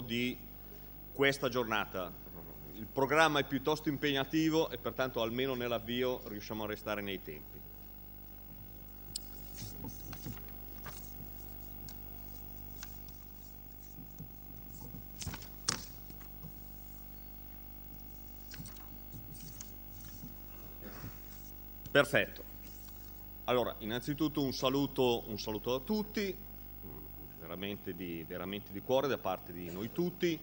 di questa giornata. Il programma è piuttosto impegnativo e pertanto almeno nell'avvio riusciamo a restare nei tempi. Perfetto. Allora, innanzitutto un saluto, un saluto a tutti, veramente di, veramente di, cuore da parte di noi tutti.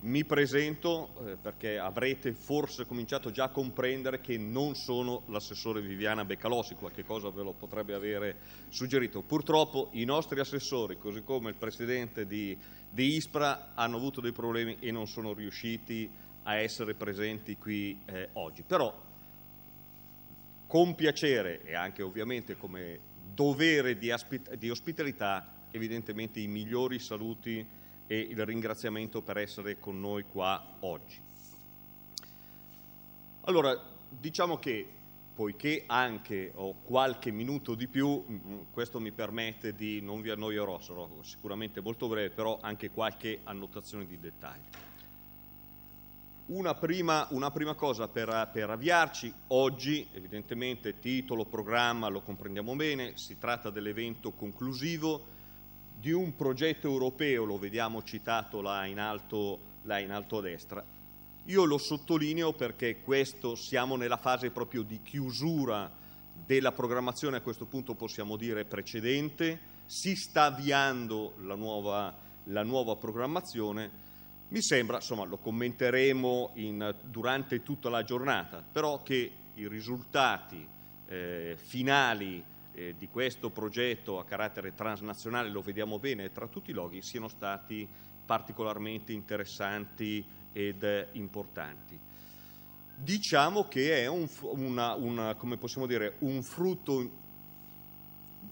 Mi presento eh, perché avrete forse cominciato già a comprendere che non sono l'assessore Viviana Beccalossi, qualche cosa ve lo potrebbe avere suggerito. Purtroppo i nostri assessori, così come il presidente di, di Ispra, hanno avuto dei problemi e non sono riusciti a essere presenti qui eh, oggi. Però con piacere e anche ovviamente come dovere di, di ospitalità, evidentemente i migliori saluti e il ringraziamento per essere con noi qua oggi. Allora, diciamo che poiché anche ho qualche minuto di più, questo mi permette di non vi annoierò, sarò sicuramente molto breve, però anche qualche annotazione di dettaglio. Una prima, una prima cosa per, per, avviarci, oggi evidentemente titolo, programma, lo comprendiamo bene, si tratta dell'evento conclusivo di un progetto europeo, lo vediamo citato là in alto, là in alto a destra. Io lo sottolineo perché questo siamo nella fase proprio di chiusura della programmazione, a questo punto possiamo dire precedente, si sta avviando la nuova, la nuova programmazione mi sembra, insomma lo commenteremo in, durante tutta la giornata, però che i risultati eh, finali eh, di questo progetto a carattere transnazionale, lo vediamo bene tra tutti i loghi, siano stati particolarmente interessanti ed importanti. Diciamo che è un, una, una, dire, un frutto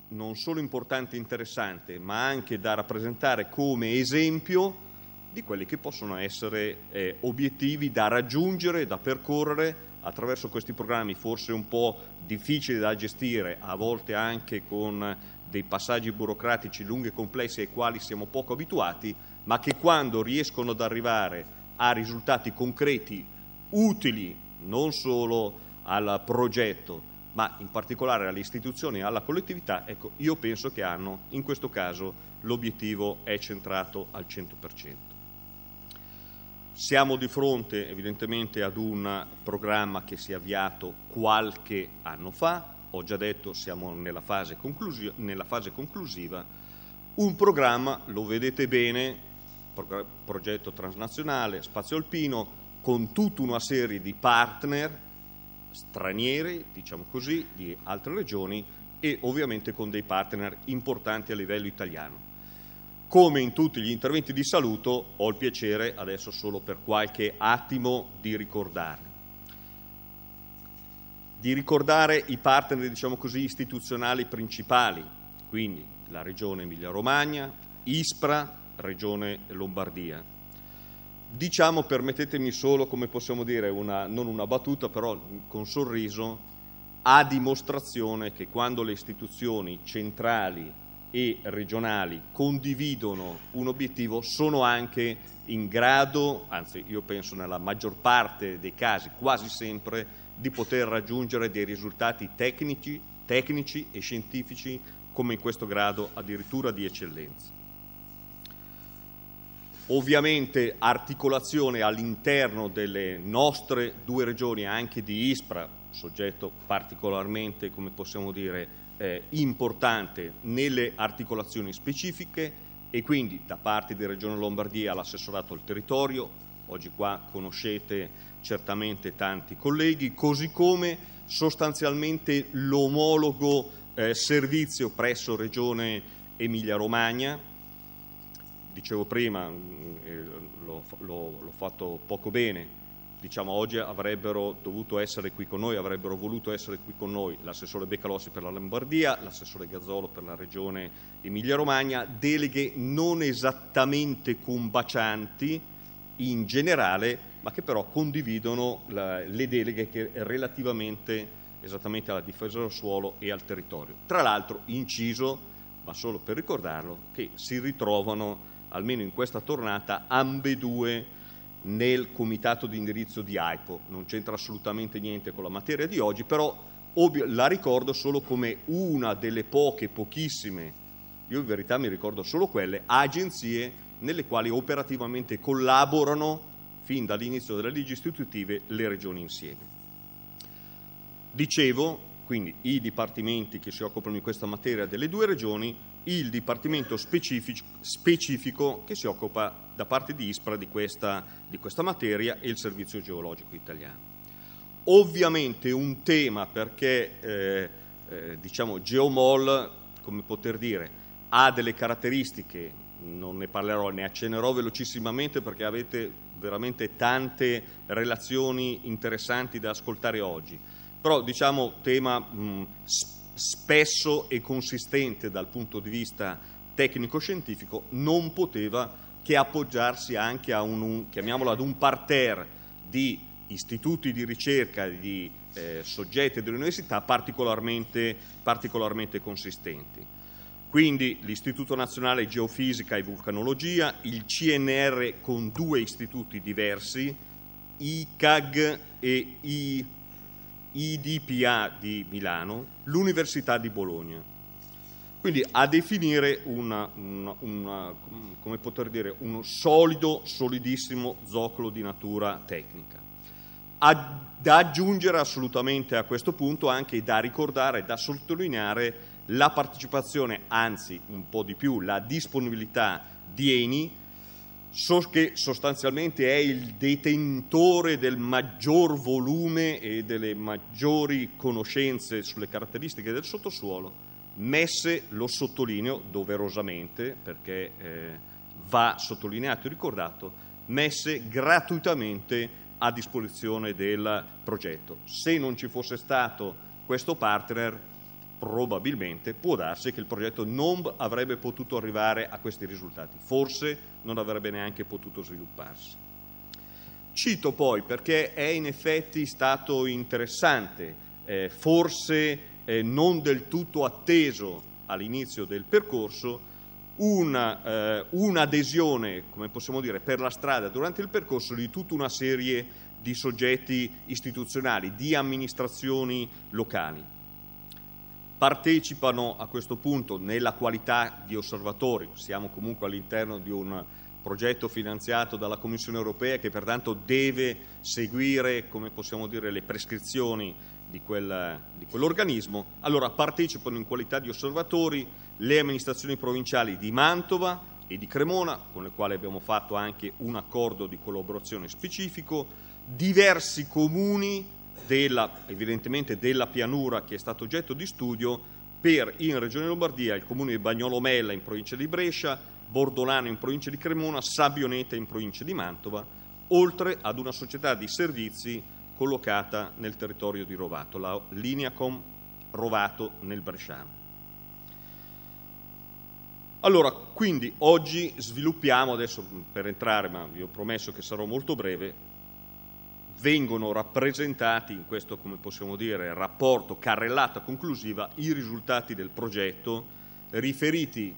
non solo importante e interessante, ma anche da rappresentare come esempio di quelli che possono essere eh, obiettivi da raggiungere, da percorrere attraverso questi programmi forse un po' difficili da gestire, a volte anche con dei passaggi burocratici lunghi e complessi ai quali siamo poco abituati, ma che quando riescono ad arrivare a risultati concreti, utili non solo al progetto, ma in particolare alle istituzioni e alla collettività, ecco, io penso che hanno, in questo caso, l'obiettivo è centrato al 100%. Siamo di fronte evidentemente ad un programma che si è avviato qualche anno fa, ho già detto siamo nella fase, conclusiva, nella fase conclusiva, un programma, lo vedete bene, progetto transnazionale, spazio alpino, con tutta una serie di partner stranieri, diciamo così, di altre regioni e ovviamente con dei partner importanti a livello italiano. Come in tutti gli interventi di saluto, ho il piacere adesso solo per qualche attimo di ricordarli. Di ricordare i partner, diciamo così, istituzionali principali, quindi la Regione Emilia-Romagna, ISPRA, Regione Lombardia. Diciamo, permettetemi solo, come possiamo dire, una, non una battuta, però con sorriso, a dimostrazione che quando le istituzioni centrali e regionali condividono un obiettivo sono anche in grado, anzi io penso nella maggior parte dei casi, quasi sempre, di poter raggiungere dei risultati tecnici, tecnici e scientifici come in questo grado addirittura di eccellenza. Ovviamente articolazione all'interno delle nostre due regioni, anche di Ispra, soggetto particolarmente, come possiamo dire, eh, importante nelle articolazioni specifiche e quindi da parte di Regione Lombardia l'assessorato al territorio, oggi qua conoscete certamente tanti colleghi, così come sostanzialmente l'omologo eh, servizio presso Regione Emilia-Romagna, dicevo prima, eh, l'ho, l'ho, l'ho fatto poco bene, diciamo, oggi avrebbero dovuto essere qui con noi, avrebbero voluto essere qui con noi l'assessore Beccalossi per la Lombardia, l'assessore Gazzolo per la regione Emilia-Romagna, deleghe non esattamente combacianti in generale, ma che però condividono la, le deleghe che relativamente esattamente alla difesa del suolo e al territorio. Tra l'altro, inciso, ma solo per ricordarlo, che si ritrovano almeno in questa tornata, ambedue nel comitato di indirizzo di AIPO. Non c'entra assolutamente niente con la materia di oggi, però la ricordo solo come una delle poche, pochissime, io in verità mi ricordo solo quelle, agenzie nelle quali operativamente collaborano fin dall'inizio delle leggi istitutive le regioni insieme. Dicevo, quindi i dipartimenti che si occupano di questa materia delle due regioni, il dipartimento specifico, specifico che si occupa da parte di ISPRA di questa, di questa materia e il Servizio Geologico Italiano. Ovviamente un tema perché eh, eh, diciamo Geomol, come poter dire, ha delle caratteristiche, non ne parlerò, ne accennerò velocissimamente perché avete veramente tante relazioni interessanti da ascoltare oggi, però diciamo tema mh, spesso e consistente dal punto di vista tecnico-scientifico non poteva che appoggiarsi anche a un, chiamiamolo ad un parterre di istituti di ricerca di eh, soggetti dell'università particolarmente, particolarmente consistenti. Quindi l'Istituto Nazionale Geofisica e Vulcanologia, il CNR con due istituti diversi, ICAG e I, IDPA di Milano, l'Università di Bologna. Quindi a definire una, una, una, dire, un solido, solidissimo zoccolo di natura tecnica. A, da aggiungere assolutamente a questo punto anche da ricordare, da sottolineare la partecipazione, anzi un po' di più, la disponibilità di Eni, che sostanzialmente è il detentore del maggior volume e delle maggiori conoscenze sulle caratteristiche del sottosuolo, messe, lo sottolineo doverosamente, perché eh, va sottolineato e ricordato, messe gratuitamente a disposizione del progetto. Se non ci fosse stato questo partner, probabilmente può darsi che il progetto non avrebbe potuto arrivare a questi risultati, forse non avrebbe neanche potuto svilupparsi. Cito poi perché è in effetti stato interessante, eh, forse eh, non del tutto atteso all'inizio del percorso, una, eh, un'adesione, come possiamo dire, per la strada durante il percorso di tutta una serie di soggetti istituzionali, di amministrazioni locali partecipano a questo punto nella qualità di osservatori, siamo comunque all'interno di un progetto finanziato dalla Commissione europea che pertanto deve seguire, come possiamo dire, le prescrizioni di, quel, di quell'organismo, allora partecipano in qualità di osservatori le amministrazioni provinciali di Mantova e di Cremona, con le quali abbiamo fatto anche un accordo di collaborazione specifico, diversi comuni della, evidentemente della pianura che è stato oggetto di studio per in Regione Lombardia il comune di Bagnolo Mella in provincia di Brescia, Bordolano in provincia di Cremona, Sabioneta in provincia di Mantova, oltre ad una società di servizi collocata nel territorio di Rovato, la Lineacom Rovato nel Bresciano. Allora, quindi oggi sviluppiamo, adesso per entrare, ma vi ho promesso che sarò molto breve, vengono rappresentati in questo, come possiamo dire, rapporto carrellata conclusiva i risultati del progetto riferiti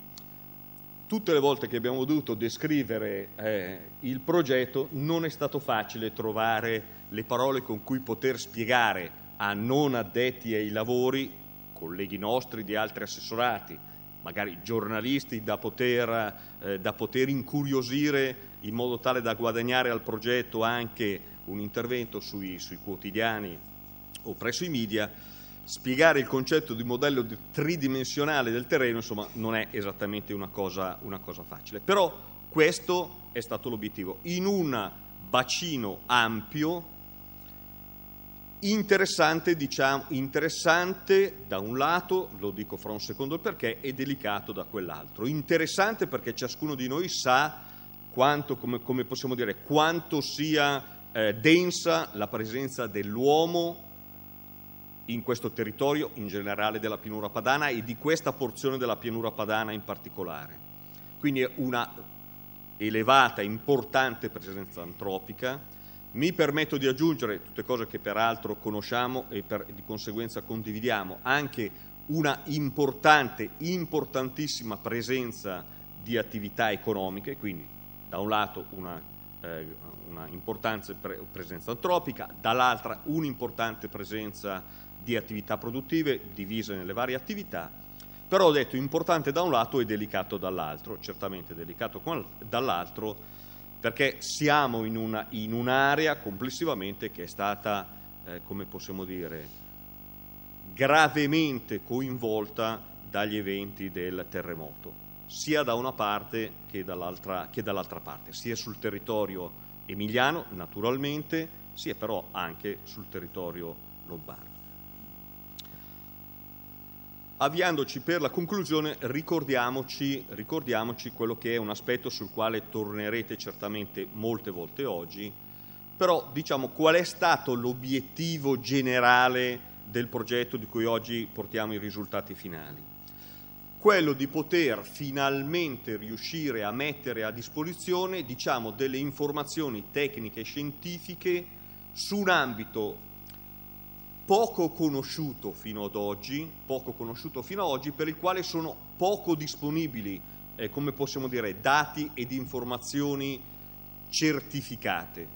tutte le volte che abbiamo dovuto descrivere eh, il progetto non è stato facile trovare le parole con cui poter spiegare a non addetti ai lavori, colleghi nostri di altri assessorati, magari giornalisti da poter, eh, da poter incuriosire in modo tale da guadagnare al progetto anche un intervento sui, sui quotidiani o presso i media, spiegare il concetto di modello tridimensionale del terreno insomma, non è esattamente una cosa, una cosa facile. Però questo è stato l'obiettivo. In un bacino ampio, interessante, diciamo, interessante da un lato, lo dico fra un secondo il perché, e delicato da quell'altro. Interessante perché ciascuno di noi sa quanto, come, come possiamo dire, quanto sia eh, densa la presenza dell'uomo in questo territorio, in generale della pianura padana e di questa porzione della pianura padana in particolare. Quindi una elevata, importante presenza antropica. Mi permetto di aggiungere, tutte cose che peraltro conosciamo e per, di conseguenza condividiamo, anche una importante, importantissima presenza di attività economiche, quindi da un lato una, eh, una importante pre- presenza antropica, dall'altra un'importante presenza di attività produttive divise nelle varie attività, però ho detto importante da un lato e delicato dall'altro, certamente delicato dall'altro, perché siamo in, una, in un'area complessivamente che è stata, eh, come possiamo dire, gravemente coinvolta dagli eventi del terremoto, sia da una parte che dall'altra, che dall'altra parte, sia sul territorio emiliano naturalmente, sia però anche sul territorio lombardo. Avviandoci per la conclusione, ricordiamoci, ricordiamoci, quello che è un aspetto sul quale tornerete certamente molte volte oggi, però diciamo qual è stato l'obiettivo generale del progetto di cui oggi portiamo i risultati finali. Quello di poter finalmente riuscire a mettere a disposizione diciamo, delle informazioni tecniche e scientifiche su un ambito poco conosciuto fino ad oggi, fino ad oggi per il quale sono poco disponibili, eh, come possiamo dire, dati ed informazioni certificate.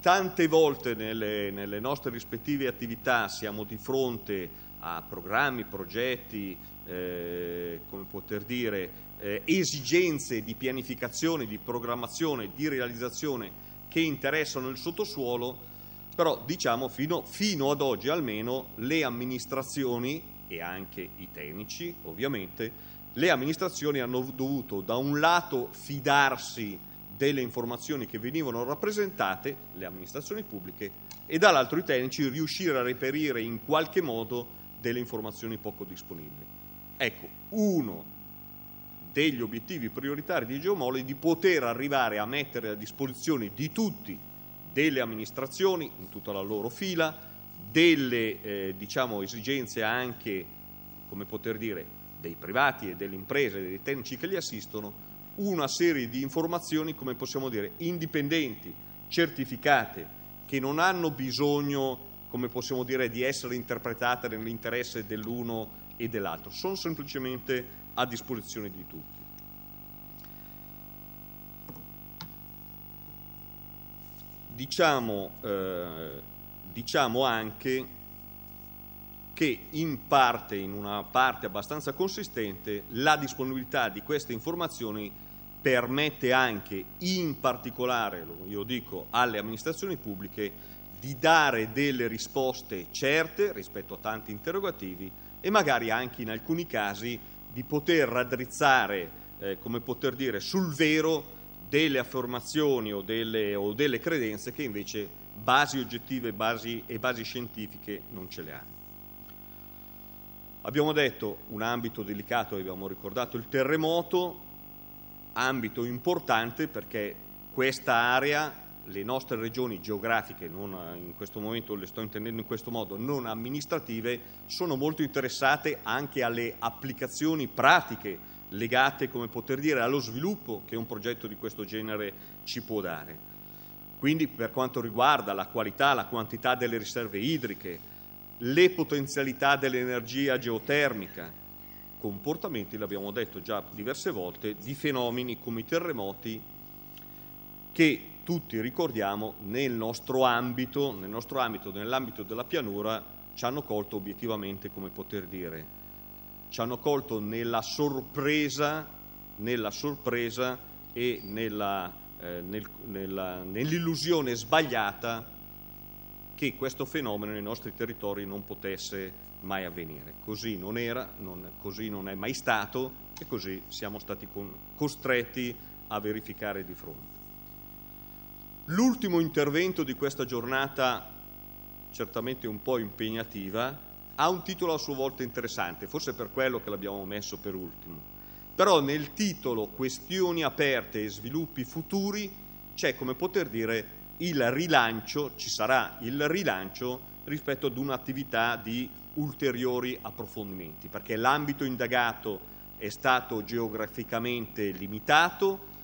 Tante volte nelle, nelle nostre rispettive attività siamo di fronte a programmi, progetti, eh, come poter dire, eh, esigenze di pianificazione, di programmazione, di realizzazione che interessano il sottosuolo però diciamo fino, fino ad oggi almeno le amministrazioni e anche i tecnici ovviamente, le amministrazioni hanno dovuto da un lato fidarsi delle informazioni che venivano rappresentate, le amministrazioni pubbliche, e dall'altro i tecnici riuscire a reperire in qualche modo delle informazioni poco disponibili. Ecco, uno degli obiettivi prioritari di Geomoli è di poter arrivare a mettere a disposizione di tutti delle amministrazioni in tutta la loro fila, delle eh, diciamo, esigenze anche, come poter dire, dei privati e delle imprese, dei tecnici che li assistono, una serie di informazioni, come possiamo dire, indipendenti, certificate, che non hanno bisogno, come possiamo dire, di essere interpretate nell'interesse dell'uno e dell'altro, sono semplicemente a disposizione di tutti. diciamo, eh, diciamo anche che in parte, in una parte abbastanza consistente, la disponibilità di queste informazioni permette anche, in particolare, io dico, alle amministrazioni pubbliche, di dare delle risposte certe rispetto a tanti interrogativi e magari anche in alcuni casi di poter raddrizzare, eh, come poter dire, sul vero delle affermazioni o delle, o delle credenze che invece basi oggettive basi, e basi scientifiche non ce le hanno. Abbiamo detto un ambito delicato, abbiamo ricordato il terremoto, ambito importante perché questa area, le nostre regioni geografiche, non in questo momento le sto intendendo in questo modo, non amministrative, sono molto interessate anche alle applicazioni pratiche legate, come poter dire, allo sviluppo che un progetto di questo genere ci può dare. Quindi per quanto riguarda la qualità, la quantità delle riserve idriche, le potenzialità dell'energia geotermica, comportamenti, l'abbiamo detto già diverse volte, di fenomeni come i terremoti che tutti ricordiamo nel nostro ambito, nel nostro ambito, nell'ambito della pianura, ci hanno colto obiettivamente, come poter dire, ci hanno colto nella sorpresa, nella sorpresa e nella, eh, nel, nella, nell'illusione sbagliata che questo fenomeno nei nostri territori non potesse mai avvenire. Così non era, non, così non è mai stato e così siamo stati con, costretti a verificare di fronte. L'ultimo intervento di questa giornata, certamente un po' impegnativa, ha un titolo a sua volta interessante, forse per quello che l'abbiamo messo per ultimo. Però nel titolo Questioni aperte e sviluppi futuri c'è, come poter dire, il rilancio, ci sarà il rilancio rispetto ad un'attività di ulteriori approfondimenti, perché l'ambito indagato è stato geograficamente limitato,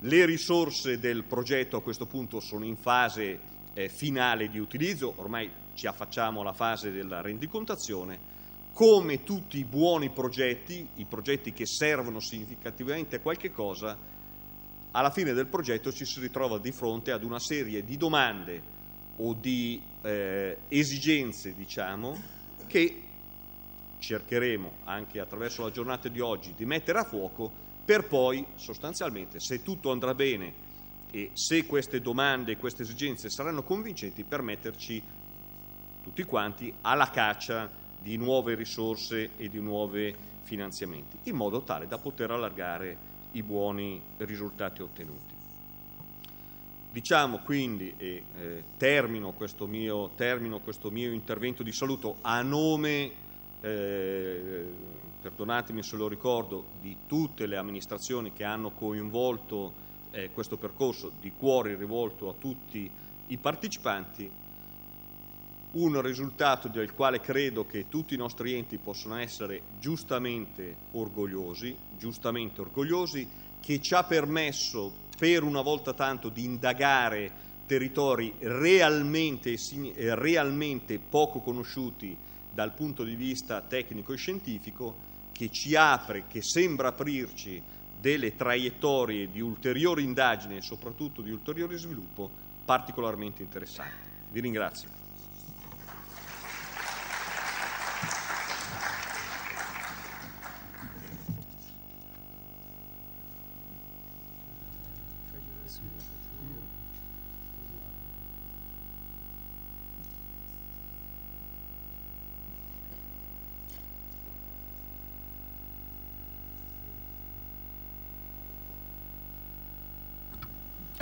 le risorse del progetto a questo punto sono in fase eh, finale di utilizzo, ormai ci affacciamo alla fase della rendicontazione, come tutti i buoni progetti, i progetti che servono significativamente a qualche cosa, alla fine del progetto ci si ritrova di fronte ad una serie di domande o di eh, esigenze, diciamo, che cercheremo anche attraverso la giornata di oggi di mettere a fuoco per poi sostanzialmente, se tutto andrà bene e se queste domande e queste esigenze saranno convincenti, permetterci tutti quanti alla caccia di nuove risorse e di nuovi finanziamenti, in modo tale da poter allargare i buoni risultati ottenuti. Diciamo quindi, e eh, termino, questo mio, termino, questo mio, intervento di saluto a nome, eh, perdonatemi se lo ricordo, di tutte le amministrazioni che hanno coinvolto eh, questo percorso, di cuore rivolto a tutti i partecipanti, un risultato del quale credo che tutti i nostri enti possono essere giustamente orgogliosi, giustamente orgogliosi, che ci ha permesso per una volta tanto di indagare territori realmente, realmente poco conosciuti dal punto di vista tecnico e scientifico, che ci apre, che sembra aprirci delle traiettorie di ulteriori indagini e soprattutto di ulteriore sviluppo particolarmente interessanti. Vi ringrazio.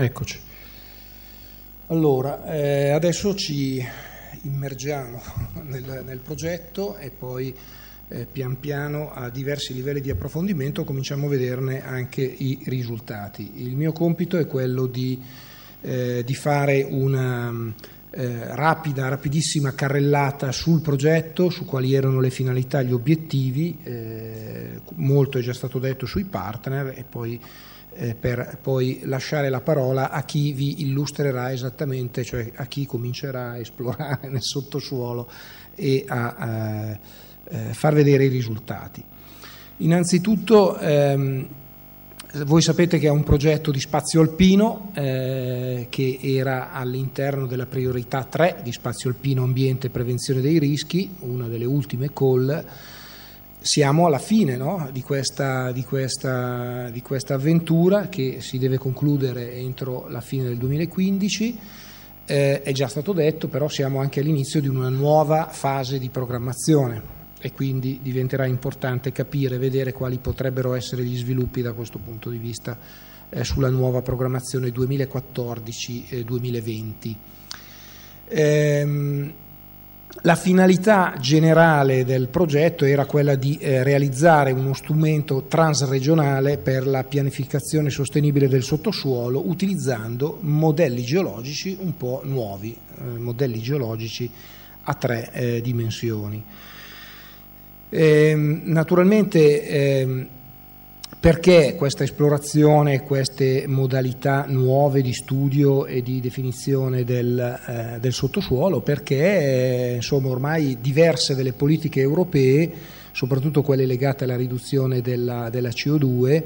Eccoci. Allora, eh, adesso ci immergiamo nel, nel progetto e poi eh, pian piano a diversi livelli di approfondimento cominciamo a vederne anche i risultati. Il mio compito è quello di, eh, di fare una eh, rapida, rapidissima carrellata sul progetto, su quali erano le finalità, gli obiettivi, eh, molto è già stato detto sui partner e poi eh, per poi lasciare la parola a chi vi illustrerà esattamente, cioè a chi comincerà a esplorare nel sottosuolo e a, a eh, far vedere i risultati. Innanzitutto ehm, voi sapete che è un progetto di spazio alpino eh, che era all'interno della priorità 3 di spazio alpino ambiente e prevenzione dei rischi, una delle ultime call siamo alla fine no? di, questa, di, questa, di, questa, avventura che si deve concludere entro la fine del 2015. Eh, è già stato detto, però siamo anche all'inizio di una nuova fase di programmazione e quindi diventerà importante capire vedere quali potrebbero essere gli sviluppi da questo punto di vista eh, sulla nuova programmazione 2014-2020. Eh, la finalità generale del progetto era quella di eh, realizzare uno strumento transregionale per la pianificazione sostenibile del sottosuolo utilizzando modelli geologici un po' nuovi, eh, modelli geologici a tre eh, dimensioni. Ehm, naturalmente ehm, perché questa esplorazione, queste modalità nuove di studio e di definizione del, eh, del sottosuolo? Perché insomma, ormai diverse delle politiche europee, soprattutto quelle legate alla riduzione della, della CO2,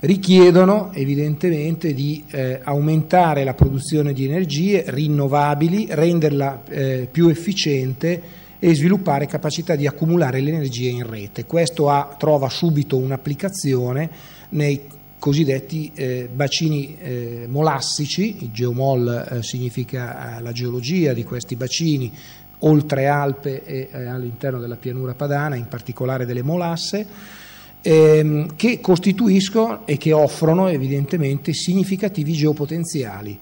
richiedono evidentemente di eh, aumentare la produzione di energie rinnovabili, renderla eh, più efficiente e sviluppare capacità di accumulare l'energia in rete. Questo ha, trova subito un'applicazione nei cosiddetti eh, bacini eh, molassici, il geomol eh, significa eh, la geologia di questi bacini oltre Alpe e eh, all'interno della pianura padana, in particolare delle molasse, ehm, che costituiscono e che offrono evidentemente significativi geopotenziali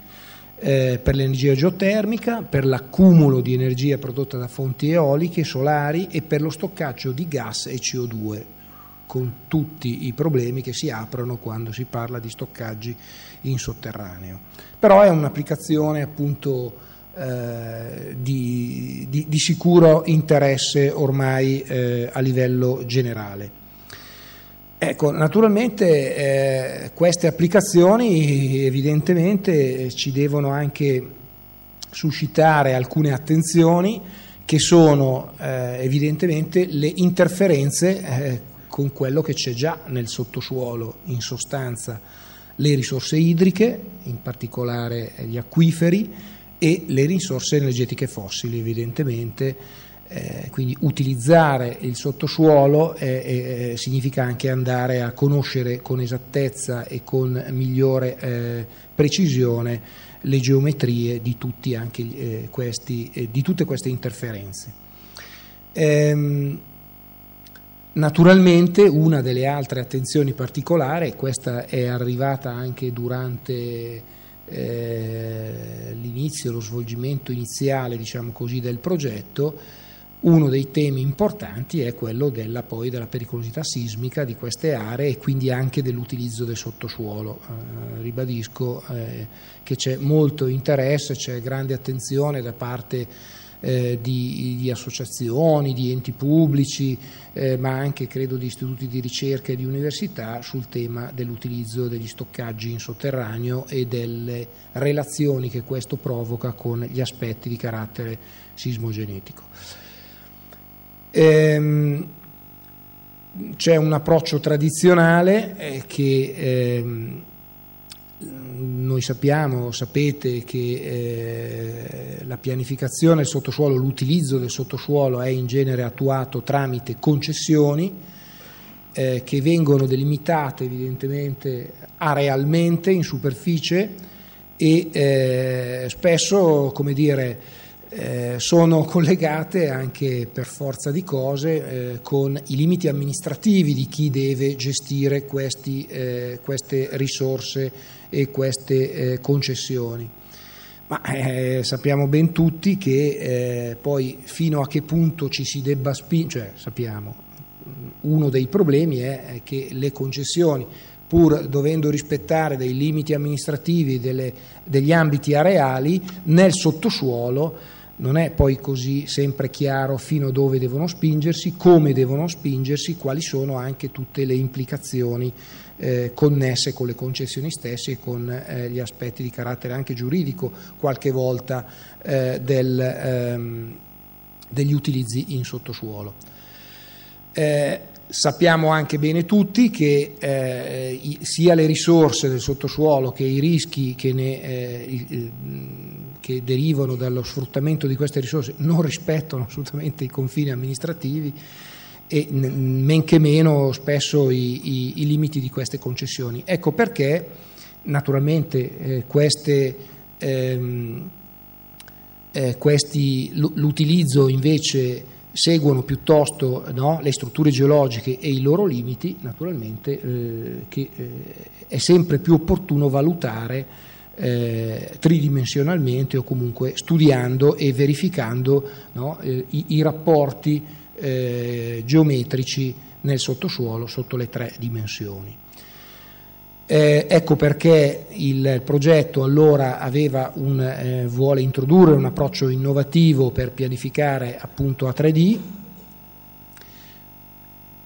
eh, per l'energia geotermica, per l'accumulo di energia prodotta da fonti eoliche, solari e per lo stoccaggio di gas e CO2, con tutti i problemi che si aprono quando si parla di stoccaggi in sotterraneo. Però è un'applicazione appunto eh, di, di, di, sicuro interesse ormai eh, a livello generale. Ecco, naturalmente eh, queste applicazioni evidentemente ci devono anche suscitare alcune attenzioni che sono eh, evidentemente le interferenze eh, con quello che c'è già nel sottosuolo, in sostanza le risorse idriche, in particolare gli acquiferi, e le risorse energetiche fossili, evidentemente. Eh, quindi utilizzare il sottosuolo eh, eh, significa anche andare a conoscere con esattezza e con migliore eh, precisione le geometrie di, eh, questi, eh, di tutte queste interferenze. Ehm, naturalmente una delle altre attenzioni particolari, e questa è arrivata anche durante eh, l'inizio, lo svolgimento iniziale diciamo così, del progetto, uno dei temi importanti è quello della, poi, della pericolosità sismica di queste aree e quindi anche dell'utilizzo del sottosuolo. Eh, ribadisco eh, che c'è molto interesse, c'è grande attenzione da parte eh, di, di, associazioni, di enti pubblici, eh, ma anche credo di istituti di ricerca e di università sul tema dell'utilizzo degli stoccaggi in sotterraneo e delle relazioni che questo provoca con gli aspetti di carattere sismogenetico. Ehm, c'è un approccio tradizionale eh, che ehm, noi sappiamo, sapete che eh, la pianificazione del sottosuolo, l'utilizzo del sottosuolo è in genere attuato tramite concessioni eh, che vengono delimitate evidentemente arealmente in superficie e eh, spesso, come dire, eh, sono collegate anche per forza di cose eh, con i limiti amministrativi di chi deve gestire questi, eh, queste risorse e queste eh, concessioni. Ma eh, sappiamo ben tutti che poi fino a che punto ci si debba spingere, cioè sappiamo, uno dei problemi è che le concessioni pur dovendo rispettare dei limiti amministrativi delle, degli ambiti areali, nel sottosuolo non è poi così sempre chiaro fino a dove devono spingersi, come devono spingersi, quali sono anche tutte le implicazioni eh, connesse con le concessioni stesse e con eh, gli aspetti di carattere anche giuridico qualche volta eh, del, ehm, degli utilizzi in sottosuolo. Eh, sappiamo anche bene tutti che eh, sia le risorse del sottosuolo che i rischi che ne eh, che derivano dallo sfruttamento di queste risorse non rispettano assolutamente i confini amministrativi e men che meno spesso i, i, i limiti di queste concessioni. Ecco perché naturalmente eh, queste, ehm, eh, questi, l'utilizzo invece seguono piuttosto no, le strutture geologiche e i loro limiti, naturalmente eh, che eh, è sempre più opportuno valutare eh, tridimensionalmente o comunque studiando e verificando no, eh, i, i, rapporti eh, geometrici nel sottosuolo sotto le tre dimensioni. Eh, ecco perché il progetto allora un, eh, vuole introdurre un approccio innovativo per pianificare appunto a 3D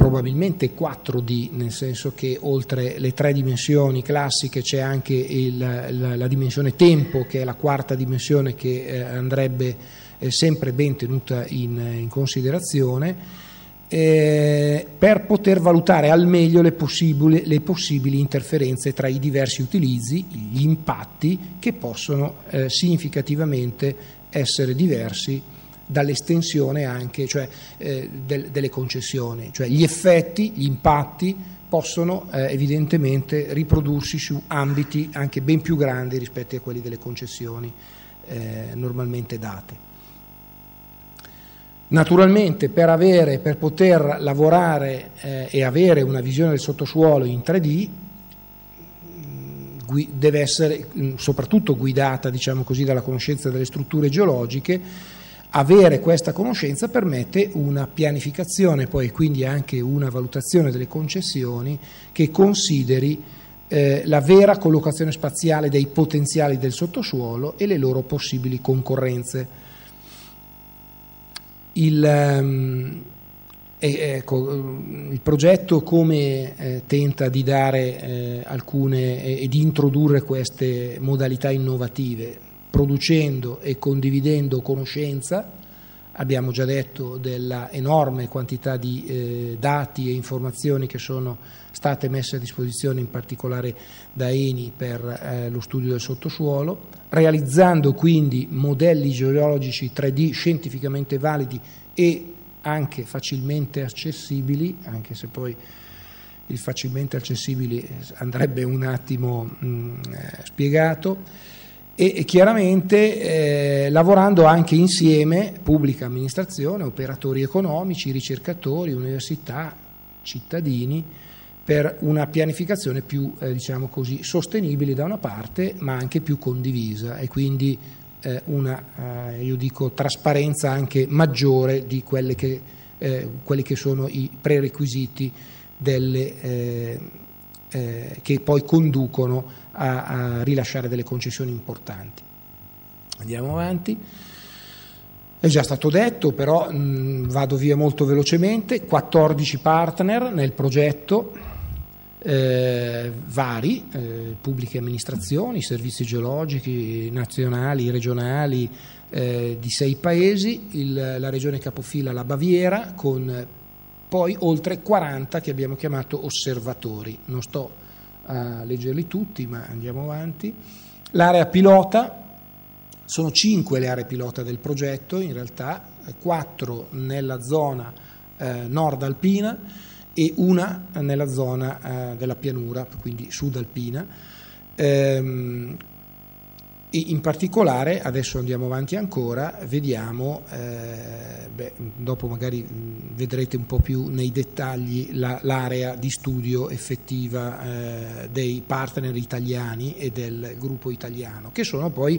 probabilmente 4D, nel senso che oltre le tre dimensioni classiche c'è anche il, la, la, dimensione tempo, che è la quarta dimensione che eh, andrebbe eh, sempre ben tenuta in, in considerazione. Eh, per poter valutare al meglio le possibili, le possibili, interferenze tra i diversi utilizzi, gli impatti che possono eh, significativamente essere diversi dall'estensione anche cioè, eh, del, delle concessioni, cioè gli effetti, gli impatti possono eh, evidentemente riprodursi su ambiti anche ben più grandi rispetto a quelli delle concessioni eh, normalmente date. Naturalmente per, avere, per poter lavorare eh, e avere una visione del sottosuolo in 3D mm, deve essere mm, soprattutto guidata diciamo così, dalla conoscenza delle strutture geologiche avere questa conoscenza permette una pianificazione, poi quindi anche una valutazione delle concessioni che consideri eh, la vera collocazione spaziale dei potenziali del sottosuolo e le loro possibili concorrenze. Il, um, ecco, il progetto come eh, tenta di dare eh, alcune e di introdurre queste modalità innovative? Producendo e condividendo conoscenza. Abbiamo già detto della enorme quantità di eh, dati e informazioni che sono state messe a disposizione in particolare da Eni per eh, lo studio del sottosuolo, realizzando quindi modelli geologici 3D scientificamente validi e anche facilmente accessibili, anche se poi il facilmente accessibili andrebbe un attimo mh, eh, spiegato e, chiaramente eh, lavorando anche insieme pubblica amministrazione, operatori economici, ricercatori, università, cittadini per una pianificazione più eh, diciamo così, sostenibile da una parte ma anche più condivisa. E quindi eh, una eh, io dico, trasparenza anche maggiore di che, eh, quelli che sono i prerequisiti delle, eh, che poi conducono a, a, rilasciare delle concessioni importanti. Andiamo avanti. È già stato detto, però mh, vado via molto velocemente, 14 partner nel progetto, eh, vari, eh, pubbliche amministrazioni, servizi geologici nazionali, regionali eh, di sei paesi, il, la regione capofila la Baviera con poi oltre 40 che abbiamo chiamato osservatori. Non sto a leggerli tutti, ma andiamo avanti. L'area pilota, sono 5 le aree pilota del progetto, in realtà 4 nella zona eh, nord alpina e una nella zona eh, della pianura, quindi sud alpina. Ehm, in particolare, adesso andiamo avanti ancora, vediamo, eh, beh, dopo magari vedrete un po' più nei dettagli la, l'area di studio effettiva eh, dei partner italiani e del gruppo italiano, che sono poi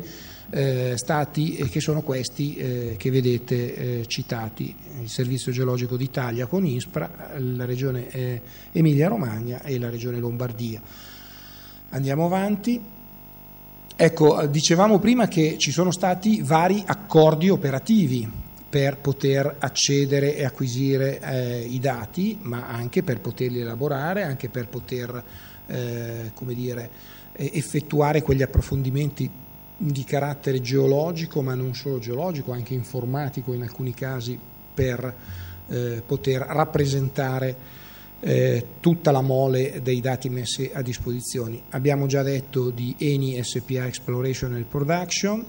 eh, stati, che sono questi eh, che vedete eh, citati, il Servizio Geologico d'Italia con ISPRA, la regione eh, Emilia-Romagna e la regione Lombardia. Andiamo avanti. Ecco, dicevamo prima che ci sono stati vari accordi operativi per poter accedere e acquisire eh, i dati, ma anche per poterli elaborare, anche per poter eh, dire, effettuare quegli approfondimenti di carattere geologico, ma non solo geologico, anche informatico in alcuni casi, per eh, poter rappresentare eh, tutta la mole dei dati messi a disposizione. Abbiamo già detto di Eni SPA Exploration and Production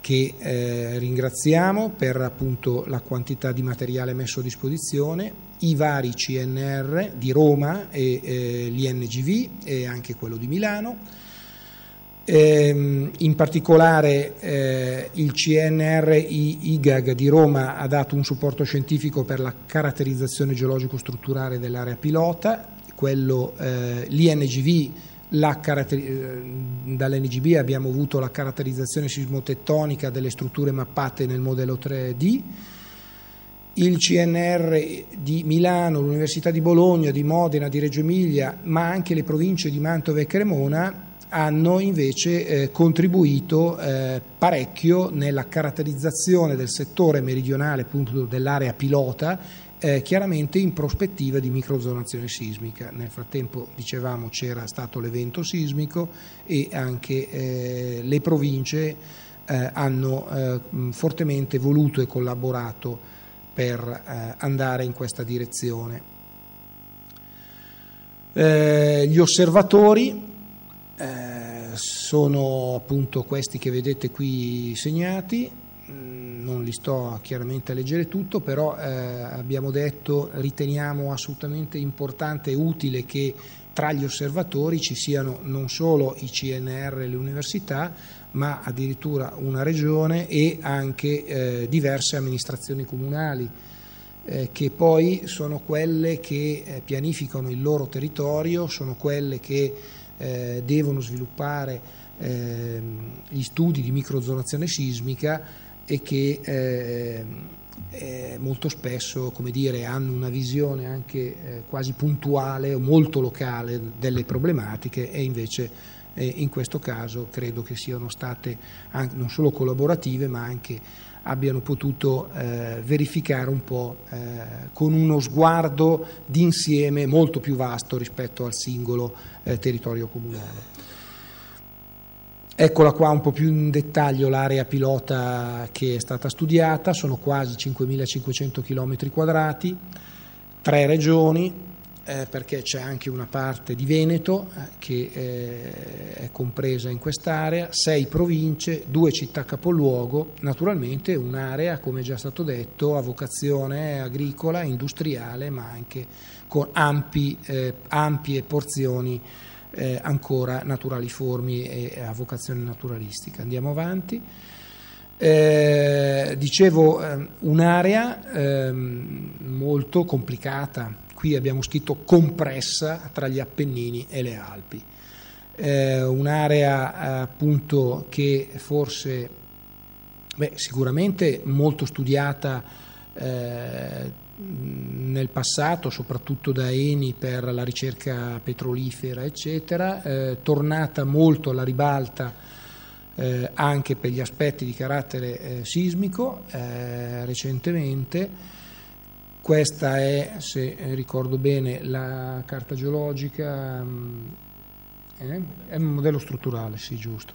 che eh, ringraziamo per appunto la quantità di materiale messo a disposizione, i vari CNR di Roma e eh, l'INGV e anche quello di Milano eh, in particolare eh, il CNR IGAG di Roma ha dato un supporto scientifico per la caratterizzazione geologico-strutturale dell'area pilota, quello, eh, l'INGV eh, dall'NGB abbiamo avuto la caratterizzazione sismotettonica delle strutture mappate nel modello 3D, il CNR di Milano, l'Università di Bologna, di Modena, di Reggio Emilia, ma anche le province di Mantova e Cremona hanno invece eh, contribuito eh, parecchio nella caratterizzazione del settore meridionale appunto dell'area pilota eh, chiaramente in prospettiva di microzonazione sismica. Nel frattempo dicevamo c'era stato l'evento sismico e anche eh, le province eh, hanno eh, fortemente voluto e collaborato per andare in questa direzione. gli osservatori eh, sono appunto questi che vedete qui segnati, mm, non li sto chiaramente a leggere tutto, però eh, abbiamo detto, riteniamo assolutamente importante e utile che tra gli osservatori ci siano non solo i CNR e le università, ma addirittura una regione e anche eh, diverse amministrazioni comunali, eh, che poi sono quelle che eh, pianificano il loro territorio, sono quelle che eh, devono sviluppare eh, gli studi di microzonazione sismica e che eh, eh, molto spesso dire, hanno una visione anche eh, quasi puntuale o molto locale delle problematiche e invece in questo caso credo che siano state non solo collaborative ma anche abbiano potuto eh, verificare un po' eh, con uno sguardo d'insieme molto più vasto rispetto al singolo eh, territorio comunale. Eccola qua un po' più in dettaglio l'area pilota che è stata studiata, sono quasi 5.500 km quadrati, tre regioni, eh, perché c'è anche una parte di Veneto eh, che eh, è compresa in quest'area, sei province, due città capoluogo, naturalmente un'area, come già stato detto, a vocazione agricola, industriale, ma anche con ampi, eh, ampie porzioni eh, ancora naturaliformi e a vocazione naturalistica. Andiamo avanti. Eh, dicevo, eh, un'area ehm, molto complicata, qui abbiamo scritto compressa tra gli Appennini e le Alpi. Eh, un'area appunto che forse, beh, sicuramente molto studiata eh, nel passato, soprattutto da Eni per la ricerca petrolifera, eccetera, eh, tornata molto alla ribalta eh, anche per gli aspetti di carattere eh, sismico eh, recentemente. Questa è, se ricordo bene, la carta geologica, mm, eh, è un modello strutturale, sì, giusto.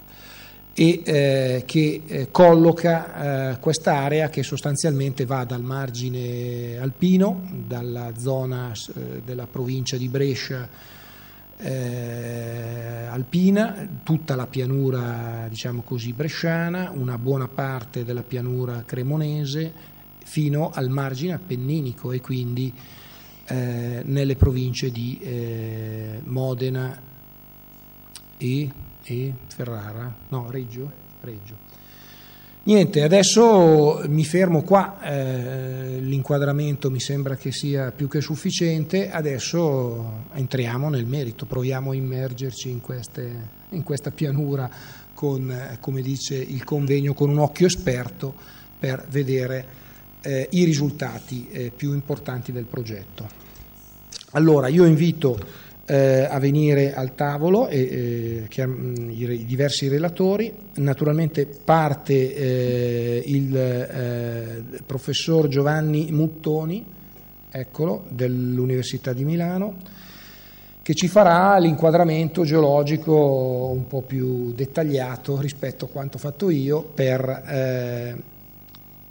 E eh, che eh, colloca eh, quest'area che sostanzialmente va dal margine alpino, dalla zona eh, della provincia di Brescia eh, alpina, tutta la pianura diciamo così bresciana, una buona parte della pianura cremonese fino al margine appenninico e quindi eh, nelle province di Modena e e Ferrara, no, Reggio, Reggio. Niente, adesso mi fermo qua, eh, l'inquadramento mi sembra che sia più che sufficiente, adesso entriamo nel merito, proviamo a immergerci in, queste, in questa pianura con, come dice il convegno, con un occhio esperto per vedere eh, i risultati eh, più importanti del progetto. Allora, io invito eh, a venire al tavolo e, eh, mm, i, diversi relatori. Naturalmente parte eh, il eh, professor Giovanni Muttoni, eccolo, dell'Università di Milano, che ci farà l'inquadramento geologico un po' più dettagliato rispetto a quanto fatto io per eh,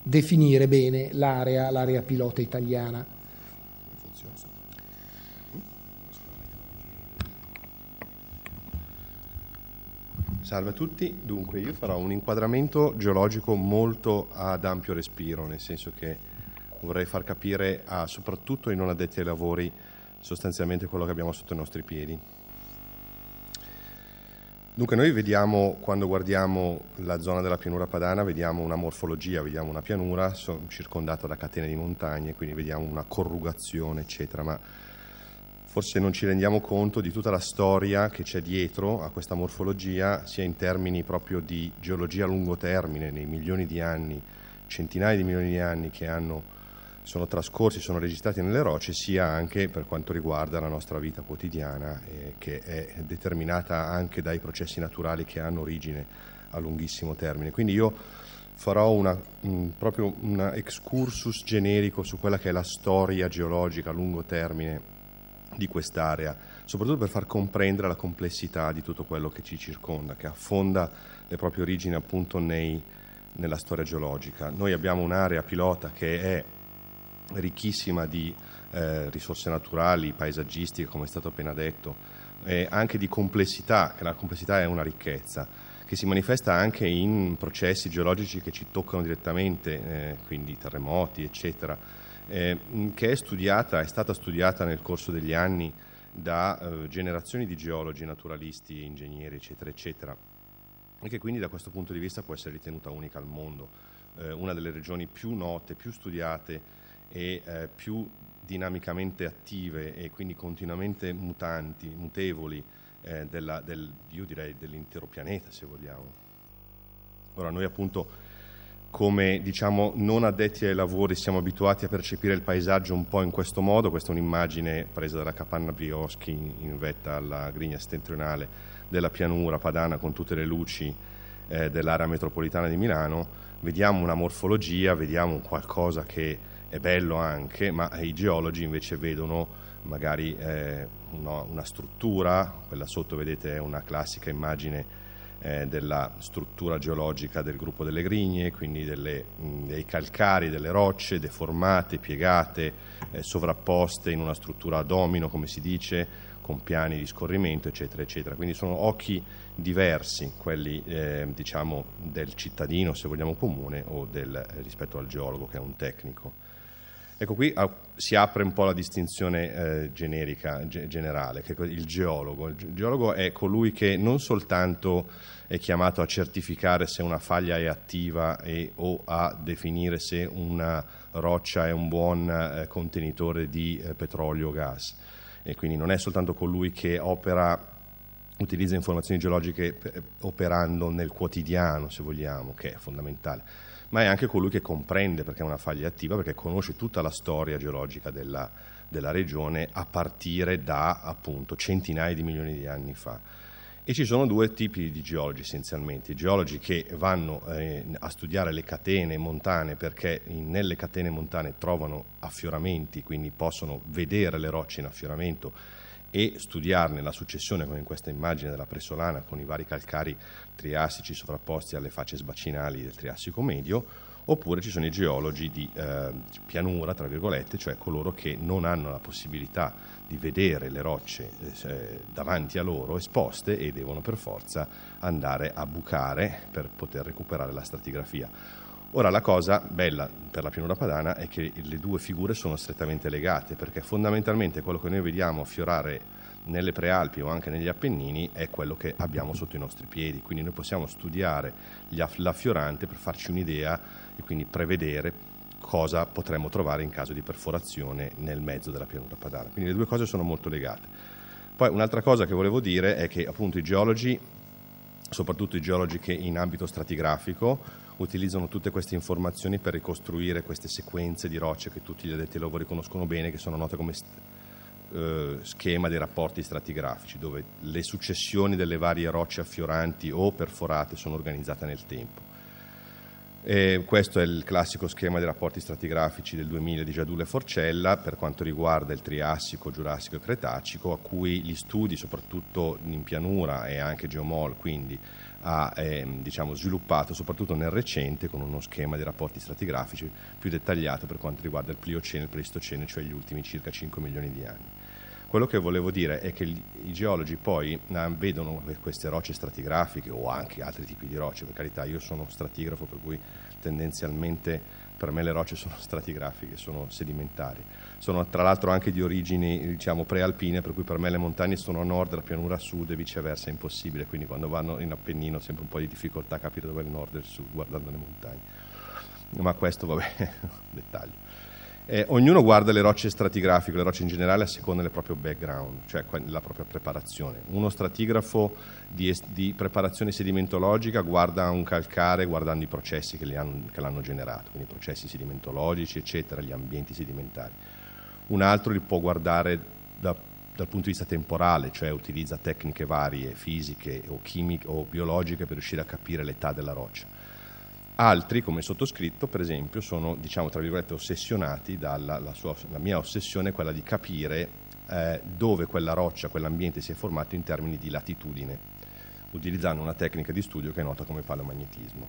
definire bene l'area, l'area pilota italiana. Salve a tutti, dunque io farò un inquadramento geologico molto ad ampio respiro, nel senso che vorrei far capire a soprattutto ai non addetti ai lavori sostanzialmente quello che abbiamo sotto i nostri piedi. Dunque noi vediamo, quando guardiamo la zona della pianura padana, vediamo una morfologia, vediamo una pianura circondata da catene di montagne, quindi vediamo una corrugazione, eccetera, ma forse non ci rendiamo conto di tutta la storia che c'è dietro a questa morfologia, sia in termini proprio di geologia a lungo termine, nei milioni di anni, centinaia di milioni di anni che hanno, sono trascorsi, sono registrati nelle rocce, sia anche per quanto riguarda la nostra vita quotidiana, eh, che è determinata anche dai processi naturali che hanno origine a lunghissimo termine. Quindi io farò una, mh, proprio un excursus generico su quella che è la storia geologica a lungo termine di quest'area, soprattutto per far comprendere la complessità di tutto quello che ci circonda, che affonda le proprie origini appunto nei, nella storia geologica. Noi abbiamo un'area pilota che è ricchissima di eh, risorse naturali, paesaggistiche, come è stato appena detto, e anche di complessità, che la complessità è una ricchezza, che si manifesta anche in processi geologici che ci toccano direttamente, eh, quindi terremoti, eccetera. Eh, che è studiata, è stata studiata nel corso degli anni da eh, generazioni di geologi, naturalisti, ingegneri, eccetera, eccetera, e che quindi da questo punto di vista può essere ritenuta unica al mondo, eh, una delle regioni più note, più studiate e eh, più dinamicamente attive e quindi continuamente mutanti, mutevoli eh, della, del, io direi dell'intero pianeta, se vogliamo. Ora noi appunto come diciamo, non addetti ai lavori siamo abituati a percepire il paesaggio un po' in questo modo, questa è un'immagine presa dalla capanna Brioschi in vetta alla griglia settentrionale della pianura padana con tutte le luci eh, dell'area metropolitana di Milano, vediamo una morfologia, vediamo qualcosa che è bello anche, ma i geologi invece vedono magari eh, una, una struttura, quella sotto vedete è una classica immagine eh, della struttura geologica del gruppo delle grigne, quindi delle, mh, dei calcari, delle rocce deformate, piegate, eh, sovrapposte in una struttura a domino, come si dice, con piani di scorrimento, eccetera, eccetera. Quindi sono occhi diversi, quelli eh, diciamo del cittadino, se vogliamo, comune, o del, rispetto al geologo, che è un tecnico. Ecco qui ah, si apre un po' la distinzione eh, generica, ge- generale, che è il geologo. Il geologo è colui che non soltanto è chiamato a certificare se una faglia è attiva e, o a definire se una roccia è un buon eh, contenitore di eh, petrolio o gas, e quindi non è soltanto colui che opera utilizza informazioni geologiche eh, operando nel quotidiano, se vogliamo, che è fondamentale ma è anche colui che comprende perché è una faglia attiva, perché conosce tutta la storia geologica della, della regione a partire da appunto centinaia di milioni di anni fa. E ci sono due tipi di geologi essenzialmente, i geologi che vanno eh, a studiare le catene montane perché in, nelle catene montane trovano affioramenti, quindi possono vedere le rocce in affioramento e studiarne la successione come in questa immagine della presolana con i vari calcari triassici sovrapposti alle facce sbacinali del Triassico medio, oppure ci sono i geologi di eh, pianura, tra virgolette, cioè coloro che non hanno la possibilità di vedere le rocce eh, davanti a loro esposte e devono per forza andare a bucare per poter recuperare la stratigrafia. Ora la cosa bella per la pianura padana è che le due figure sono strettamente legate perché fondamentalmente quello che noi vediamo affiorare nelle prealpi o anche negli Appennini è quello che abbiamo sotto i nostri piedi, quindi noi possiamo studiare l'affiorante per farci un'idea e quindi prevedere cosa potremmo trovare in caso di perforazione nel mezzo della pianura padana. Quindi le due cose sono molto legate. Poi un'altra cosa che volevo dire è che appunto i geologi, soprattutto i geologi che in ambito stratigrafico, utilizzano tutte queste informazioni per ricostruire queste sequenze di rocce che tutti gli addetti ai lavori conoscono bene, che sono note come eh, schema dei rapporti stratigrafici, dove le successioni delle varie rocce affioranti o perforate sono organizzate nel tempo. E questo è il classico schema dei rapporti stratigrafici del 2000 di Giadulla e Forcella per quanto riguarda il Triassico, Giurassico e Cretacico, a cui gli studi, soprattutto in pianura e anche geomol, quindi ha eh, diciamo, sviluppato soprattutto nel recente con uno schema di rapporti stratigrafici più dettagliato per quanto riguarda il Pliocene e il Pleistocene, cioè gli ultimi circa 5 milioni di anni. Quello che volevo dire è che i geologi poi vedono queste rocce stratigrafiche o anche altri tipi di rocce, per carità io sono stratigrafo per cui tendenzialmente per me le rocce sono stratigrafiche, sono sedimentari. Sono tra l'altro anche di origini diciamo, prealpine, per cui per me le montagne sono a nord, la pianura a sud e viceversa è impossibile, quindi quando vanno in Appennino ho sempre un po' di difficoltà a capire dove è il nord e il sud guardando le montagne. Ma questo vabbè, dettaglio. Eh, ognuno guarda le rocce stratigrafiche, le rocce in generale, a seconda del proprio background, cioè la propria preparazione. Uno stratigrafo di, di preparazione sedimentologica guarda un calcare guardando i processi che, hanno, che l'hanno generato, quindi i processi sedimentologici, eccetera, gli ambienti sedimentari. Un altro li può guardare da, dal punto di vista temporale, cioè utilizza tecniche varie, fisiche o chimiche o biologiche per riuscire a capire l'età della roccia Altri, come sottoscritto, per esempio, sono, diciamo, tra virgolette, ossessionati dalla la sua, la mia ossessione quella di capire eh, dove quella roccia, quell'ambiente si è formato in termini di latitudine, utilizzando una tecnica di studio che è nota come paleomagnetismo.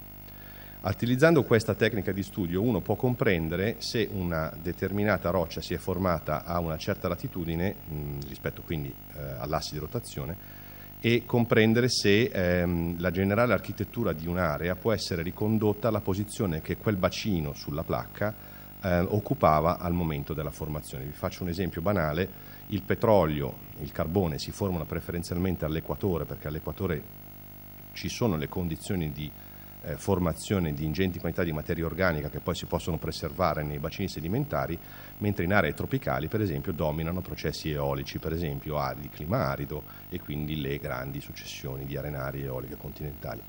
Utilizzando questa tecnica di studio uno può comprendere se una determinata roccia si è formata a una certa latitudine, mh, rispetto quindi eh, all'asse di rotazione, e comprendere se ehm, la generale architettura di un'area può essere ricondotta alla posizione che quel bacino sulla placca eh, occupava al momento della formazione. Vi faccio un esempio banale, il petrolio, il carbone si formano preferenzialmente all'equatore perché all'equatore ci sono le condizioni di eh, formazione di ingenti quantità di materia organica che poi si possono preservare nei bacini sedimentari, mentre in aree tropicali, per esempio, dominano processi eolici, per esempio aridi, clima arido e quindi le grandi successioni di arenarie eoliche continentali.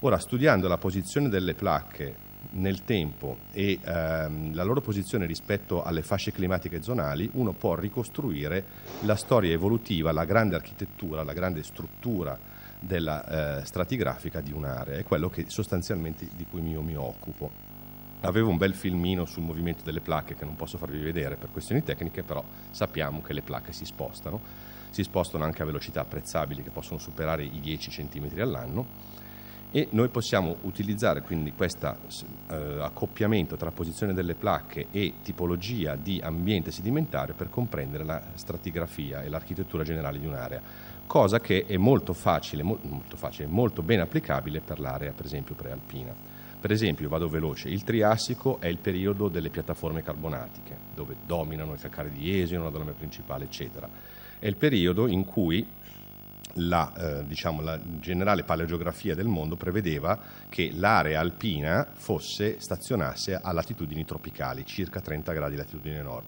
Ora, studiando la posizione delle placche nel tempo e ehm, la loro posizione rispetto alle fasce climatiche zonali, uno può ricostruire la storia evolutiva, la grande architettura, la grande struttura della eh, stratigrafica di un'area, è quello che sostanzialmente di cui io mi occupo. Avevo un bel filmino sul movimento delle placche che non posso farvi vedere per questioni tecniche, però sappiamo che le placche si spostano, si spostano anche a velocità apprezzabili che possono superare i 10 cm all'anno. E noi possiamo utilizzare quindi questo eh, accoppiamento tra posizione delle placche e tipologia di ambiente sedimentario per comprendere la stratigrafia e l'architettura generale di un'area, cosa che è molto facile, molto, facile, molto ben applicabile per l'area per esempio prealpina. Per esempio, vado veloce, il Triassico è il periodo delle piattaforme carbonatiche, dove dominano i calcari di Jesio, la dolomia principale, eccetera. È il periodo in cui la, eh, diciamo, la, generale paleogeografia del mondo prevedeva che l'area alpina fosse, stazionasse a latitudini tropicali, circa 30 gradi latitudine nord,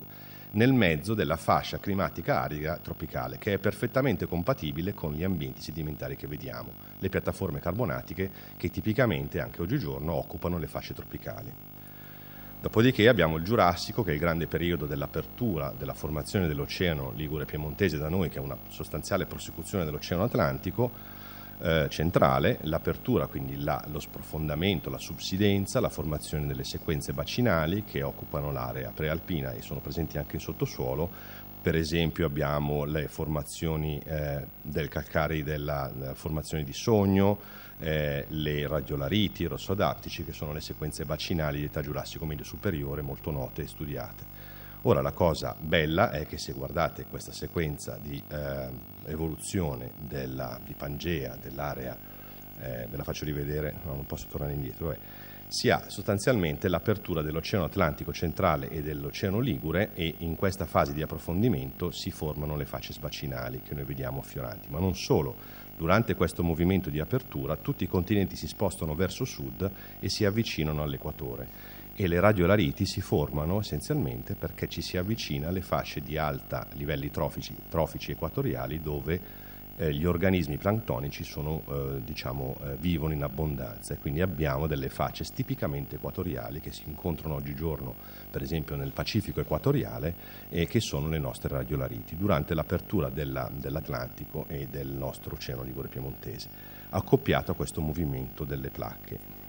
nel mezzo della fascia climatica arida tropicale, che è perfettamente compatibile con gli ambienti sedimentari che vediamo, le piattaforme carbonatiche che tipicamente anche oggigiorno occupano le fasce tropicali. Dopodiché abbiamo il Giurassico, che è il grande periodo dell'apertura, della formazione dell'Oceano Ligure Piemontese da noi, che è una sostanziale prosecuzione dell'Oceano Atlantico eh, centrale, l'apertura, quindi la, lo sprofondamento, la subsidenza, la formazione delle sequenze bacinali che occupano l'area prealpina e sono presenti anche in sottosuolo. Per esempio abbiamo le formazioni eh, del calcare della, della formazione di Sogno, eh, le radiolariti, i rossodaptici, che sono le sequenze bacinali di età giurassico medio superiore molto note e studiate. Ora la cosa bella è che se guardate questa sequenza di eh, evoluzione della, di Pangea dell'area, eh, ve la faccio rivedere, no, non posso tornare indietro, vabbè, si ha sostanzialmente l'apertura dell'Oceano Atlantico centrale e dell'Oceano Ligure e in questa fase di approfondimento si formano le facce sbacinali che noi vediamo affioranti, ma non solo, Durante questo movimento di apertura tutti i continenti si spostano verso sud e si avvicinano all'equatore e le radiolariti si formano essenzialmente perché ci si avvicina alle fasce di alta livelli trofici, trofici equatoriali dove eh, gli organismi plantonici sono, eh, diciamo, eh, vivono in abbondanza e quindi abbiamo delle facce tipicamente equatoriali che si incontrano oggigiorno per esempio nel Pacifico equatoriale e che sono le nostre radiolariti durante l'apertura della, dell'Atlantico e del nostro oceano ligure piemontese accoppiato a questo movimento delle placche.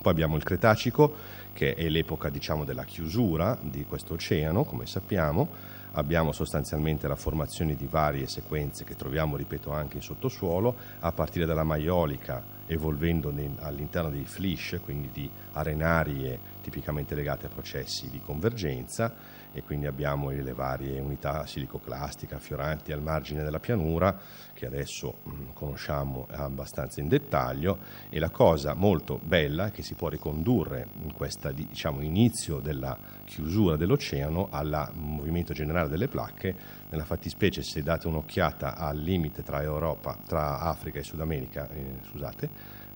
Poi abbiamo il Cretacico, che è l'epoca diciamo, della chiusura di questo oceano, come sappiamo, abbiamo sostanzialmente la formazione di varie sequenze che troviamo, ripeto, anche in sottosuolo, a partire dalla maiolica, evolvendo all'interno dei flish, quindi di arenarie tipicamente legate a processi di convergenza, e quindi abbiamo le varie unità silicoclastiche affioranti al margine della pianura che adesso mh, conosciamo abbastanza in dettaglio. E la cosa molto bella che si può ricondurre in questo diciamo, inizio della chiusura dell'oceano al movimento generale delle placche nella fattispecie se date un'occhiata al limite tra, Europa, tra Africa e Sud America eh, scusate,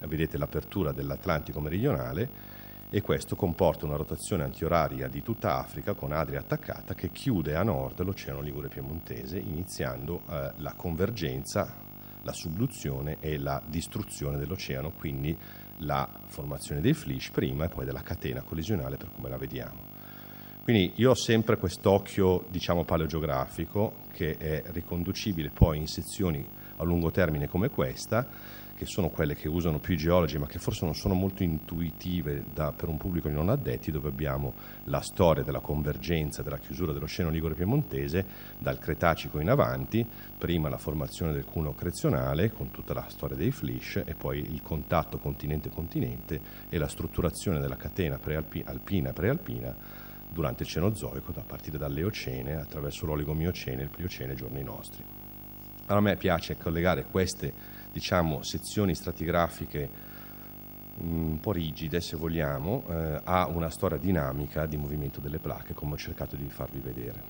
vedete l'apertura dell'Atlantico meridionale e questo comporta una rotazione antioraria di tutta Africa con Adria attaccata che chiude a nord l'Oceano Ligure Piemontese iniziando eh, la convergenza, la subduzione e la distruzione dell'oceano, quindi la formazione dei flish prima e poi della catena collisionale per come la vediamo. Quindi io ho sempre quest'occhio diciamo paleogeografico che è riconducibile poi in sezioni a lungo termine come questa che sono quelle che usano più i geologi, ma che forse non sono molto intuitive da, per un pubblico di non addetti, dove abbiamo la storia della convergenza, della chiusura dell'Oceano Ligure Piemontese dal Cretacico in avanti, prima la formazione del cuneo crezionale con tutta la storia dei flish e poi il contatto continente-continente e la strutturazione della catena prealpina e prealpina durante il Cenozoico, da partire dall'Eocene attraverso l'Oligomiocene e il Pliocene giorni nostri. a me piace collegare queste diciamo, sezioni stratigrafiche mm, un po' rigide, se vogliamo, eh, ha una storia dinamica di movimento delle placche, come ho cercato di farvi vedere,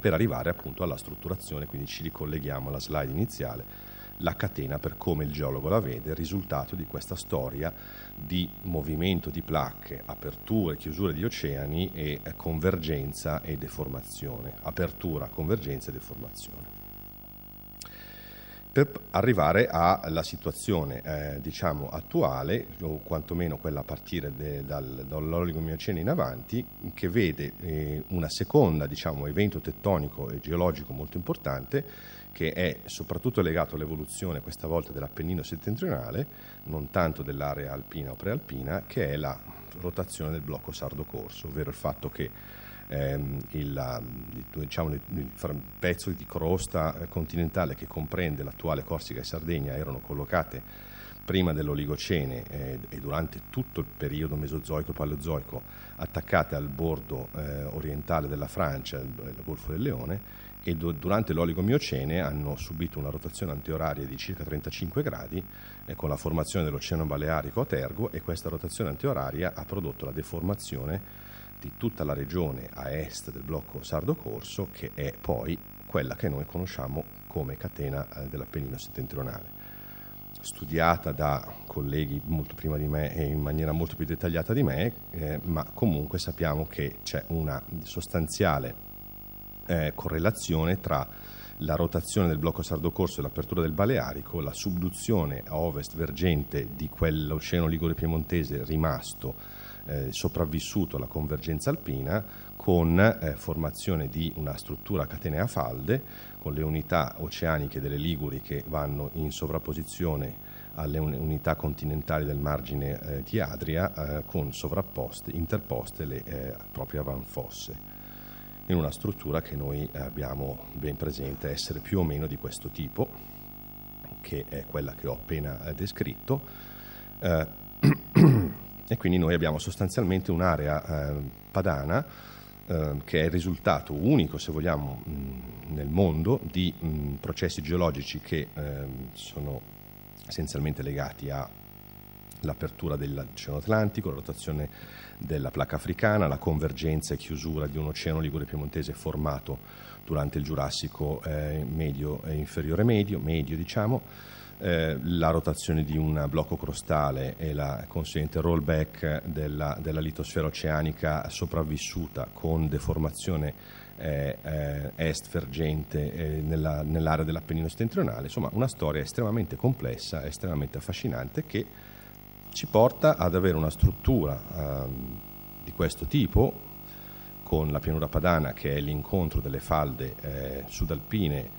per arrivare appunto alla strutturazione, quindi ci ricolleghiamo alla slide iniziale, la catena per come il geologo la vede, il risultato di questa storia di movimento di placche, aperture, chiusure di oceani e convergenza e deformazione, apertura, convergenza e deformazione per arrivare alla situazione eh, diciamo, attuale, o quantomeno quella a partire de, dal, dall'oligomiocene in avanti, che vede eh, una seconda diciamo, evento tettonico e geologico molto importante, che è soprattutto legato all'evoluzione questa volta dell'Appennino settentrionale, non tanto dell'area alpina o prealpina, che è la rotazione del blocco sardo-corso, ovvero il fatto che ehm, il, diciamo, il, pezzo di crosta continentale che comprende l'attuale Corsica e Sardegna erano collocate prima dell'Oligocene eh, e durante tutto il periodo mesozoico-paleozoico attaccate al bordo eh, orientale della Francia, il, il Golfo del Leone, e do, durante l'Oligomiocene hanno subito una rotazione anteoraria di circa 35 gradi eh, con la formazione dell'Oceano Balearico a Tergo e questa rotazione anteoraria ha prodotto la deformazione di tutta la regione a est del blocco sardo-corso che è poi quella che noi conosciamo come catena eh, dell'Appennino settentrionale. Studiata da colleghi molto prima di me e in maniera molto più dettagliata di me, eh, ma comunque sappiamo che c'è una sostanziale eh, correlazione tra la rotazione del blocco sardo-corso e l'apertura del Balearico, la subduzione a ovest vergente di quell'oceano ligure piemontese rimasto eh, sopravvissuto alla convergenza alpina con eh, formazione di una struttura a catene a falde con le unità oceaniche delle Liguri che vanno in sovrapposizione alle unità continentali del margine eh, di Adria eh, con sovrapposte, interposte le eh, proprie avanfosse in una struttura che noi abbiamo ben presente essere più o meno di questo tipo che è quella che ho appena eh, descritto e quindi noi abbiamo sostanzialmente un'area eh, padana eh, che è il risultato unico, se vogliamo, nel mondo di processi geologici che eh, sono essenzialmente legati all'apertura dell'Oceano Atlantico, la rotazione della placca africana, la convergenza e chiusura di un oceano ligure piemontese formato durante il Giurassico eh, medio e inferiore medio, medio diciamo, eh, la rotazione di un blocco crostale e la conseguente rollback della, della litosfera oceanica sopravvissuta con deformazione eh, eh, est vergente eh, nella, nell'area dell'Appennino settentrionale, insomma una storia estremamente complessa, estremamente affascinante che ci porta ad avere una struttura ehm, di questo tipo con la pianura padana che è l'incontro delle falde eh, sudalpine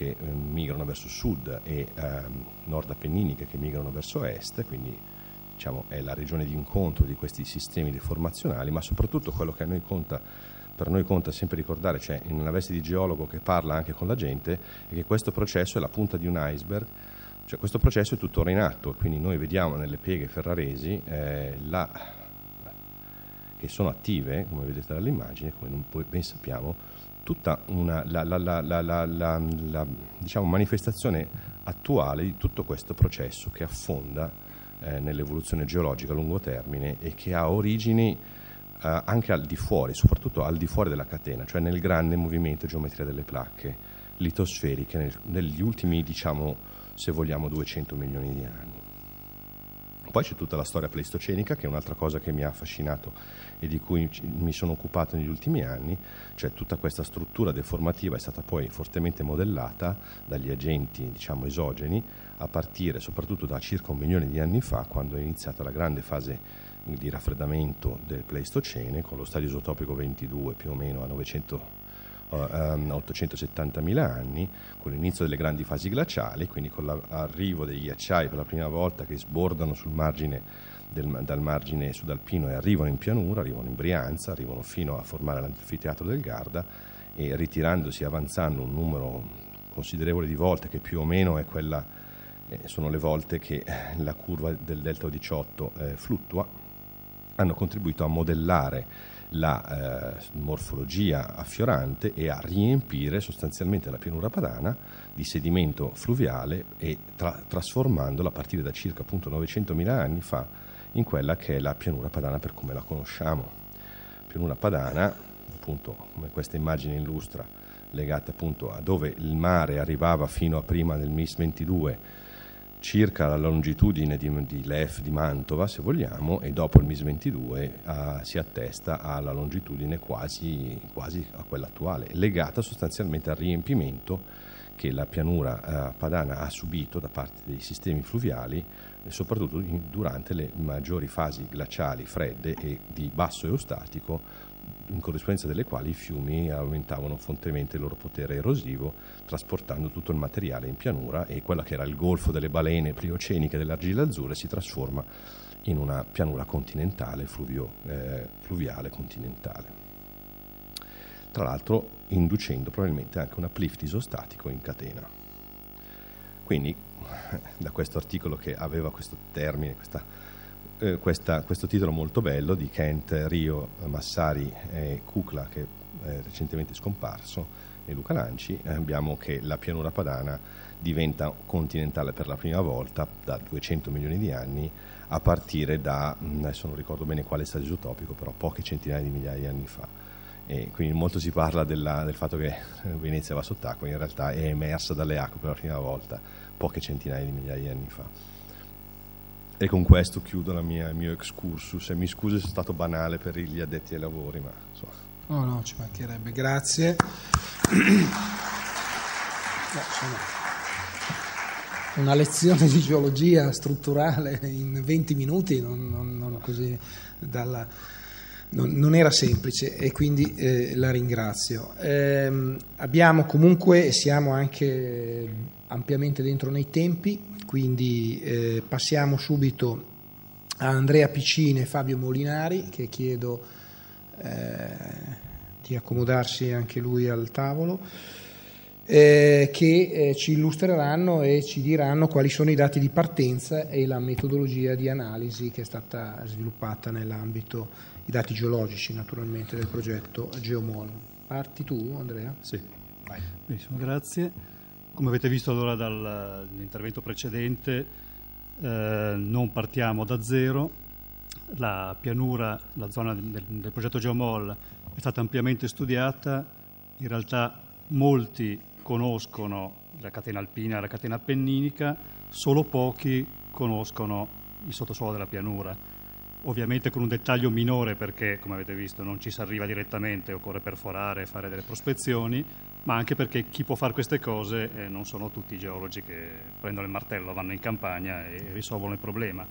che eh, migrano verso sud e ehm, nord appenniniche che migrano verso est, quindi diciamo, è la regione di incontro di questi sistemi deformazionali, ma soprattutto quello che noi conta, per noi conta sempre ricordare, cioè in una veste di geologo che parla anche con la gente, è che questo processo è la punta di un iceberg, cioè questo processo è tuttora in atto, quindi noi vediamo nelle pieghe ferraresi eh, la, che sono attive, come vedete dall'immagine, come non ben sappiamo, tutta una la, la, la, diciamo, manifestazione attuale di tutto questo processo che affonda eh, nell'evoluzione geologica a lungo termine e che ha origini eh, anche al di fuori, soprattutto al di fuori della catena, cioè nel grande movimento geometria delle placche litosferiche nel, negli ultimi, diciamo, se vogliamo, 200 milioni di anni. Poi c'è tutta la storia pleistocenica, che è un'altra cosa che mi ha affascinato e di cui mi sono occupato negli ultimi anni, cioè tutta questa struttura deformativa è stata poi fortemente modellata dagli agenti diciamo, esogeni a partire soprattutto da circa un milione di anni fa, quando è iniziata la grande fase di raffreddamento del Pleistocene con lo stadio isotopico 22 più o meno a 900 um, 870.000 anni, con l'inizio delle grandi fasi glaciali, quindi con l'arrivo dei ghiacciai per la prima volta che sbordano sul margine del, dal margine sudalpino e arrivano in pianura, arrivano in Brianza, arrivano fino a formare l'anfiteatro del Garda e ritirandosi avanzando un numero considerevole di volte che più o meno è quella, eh, sono le volte che la curva del delta 18 eh, fluttua, hanno contribuito a modellare la eh, morfologia affiorante e a riempire sostanzialmente la pianura padana di sedimento fluviale e tra- trasformandola a partire da circa appunto 900.000 anni fa in quella che è la pianura padana per come la conosciamo. Pianura padana, appunto come questa immagine illustra, legata appunto a dove il mare arrivava fino a prima del MIS 22 circa la longitudine di, di Lef di Mantova, se vogliamo, e dopo il MIS 22 uh, si attesta alla longitudine quasi, quasi, a quella attuale, legata sostanzialmente al riempimento che la pianura uh, padana ha subito da parte dei sistemi fluviali, soprattutto in, durante le maggiori fasi glaciali fredde e di basso eostatico in corrispondenza delle quali i fiumi aumentavano fortemente il loro potere erosivo, trasportando tutto il materiale in pianura e quella che era il golfo delle balene plioceniche dell'argilla azzurra si trasforma in una pianura continentale, fluvio, eh, fluviale continentale. Tra l'altro inducendo probabilmente anche un uplift isostatico in catena. quindi da questo articolo che aveva questo termine, questa, eh, questa, questo titolo molto bello di Kent, Rio, Massari e Kukla che è recentemente scomparso e Luca Lanci, eh, abbiamo che la pianura padana diventa continentale per la prima volta da 200 milioni di anni a partire da, mm, adesso non ricordo bene quale stadio isotopico, però poche centinaia di migliaia di anni fa. E quindi molto si parla della, del fatto che Venezia va sott'acqua, in realtà è emersa dalle acque per la prima volta poche centinaia di migliaia di anni fa. E con questo chiudo mia, il mio excursus e mi scuso se è stato banale per gli addetti ai lavori, ma insomma. No, no, ci mancherebbe, grazie. una lezione di geologia strutturale in 20 minuti non, non, non, così, dalla, non era semplice e quindi eh, la ringrazio. Eh, abbiamo comunque, siamo anche ampiamente dentro nei tempi, quindi eh, passiamo subito a Andrea Piccini e Fabio Molinari che chiedo eh, di accomodarsi anche lui al tavolo eh, che eh, ci illustreranno e ci diranno quali sono i dati di partenza e la metodologia di analisi che è stata sviluppata nell'ambito, i dati geologici naturalmente, del progetto Geomol. Parti tu Andrea? Sì. Vai. Benissimo, grazie. Come avete visto allora dall'intervento precedente, eh, non partiamo da zero, la pianura, la zona del, del progetto Geomol è stata ampiamente studiata, in realtà molti conoscono la catena alpina e la catena appenninica, solo pochi conoscono il sottosuolo della pianura. Ovviamente con un dettaglio minore perché, come avete visto, non ci si arriva direttamente, occorre perforare e fare delle prospezioni, ma anche perché chi può fare queste cose eh, non sono tutti i geologi che prendono il martello, vanno in campagna e, risolvono il problema,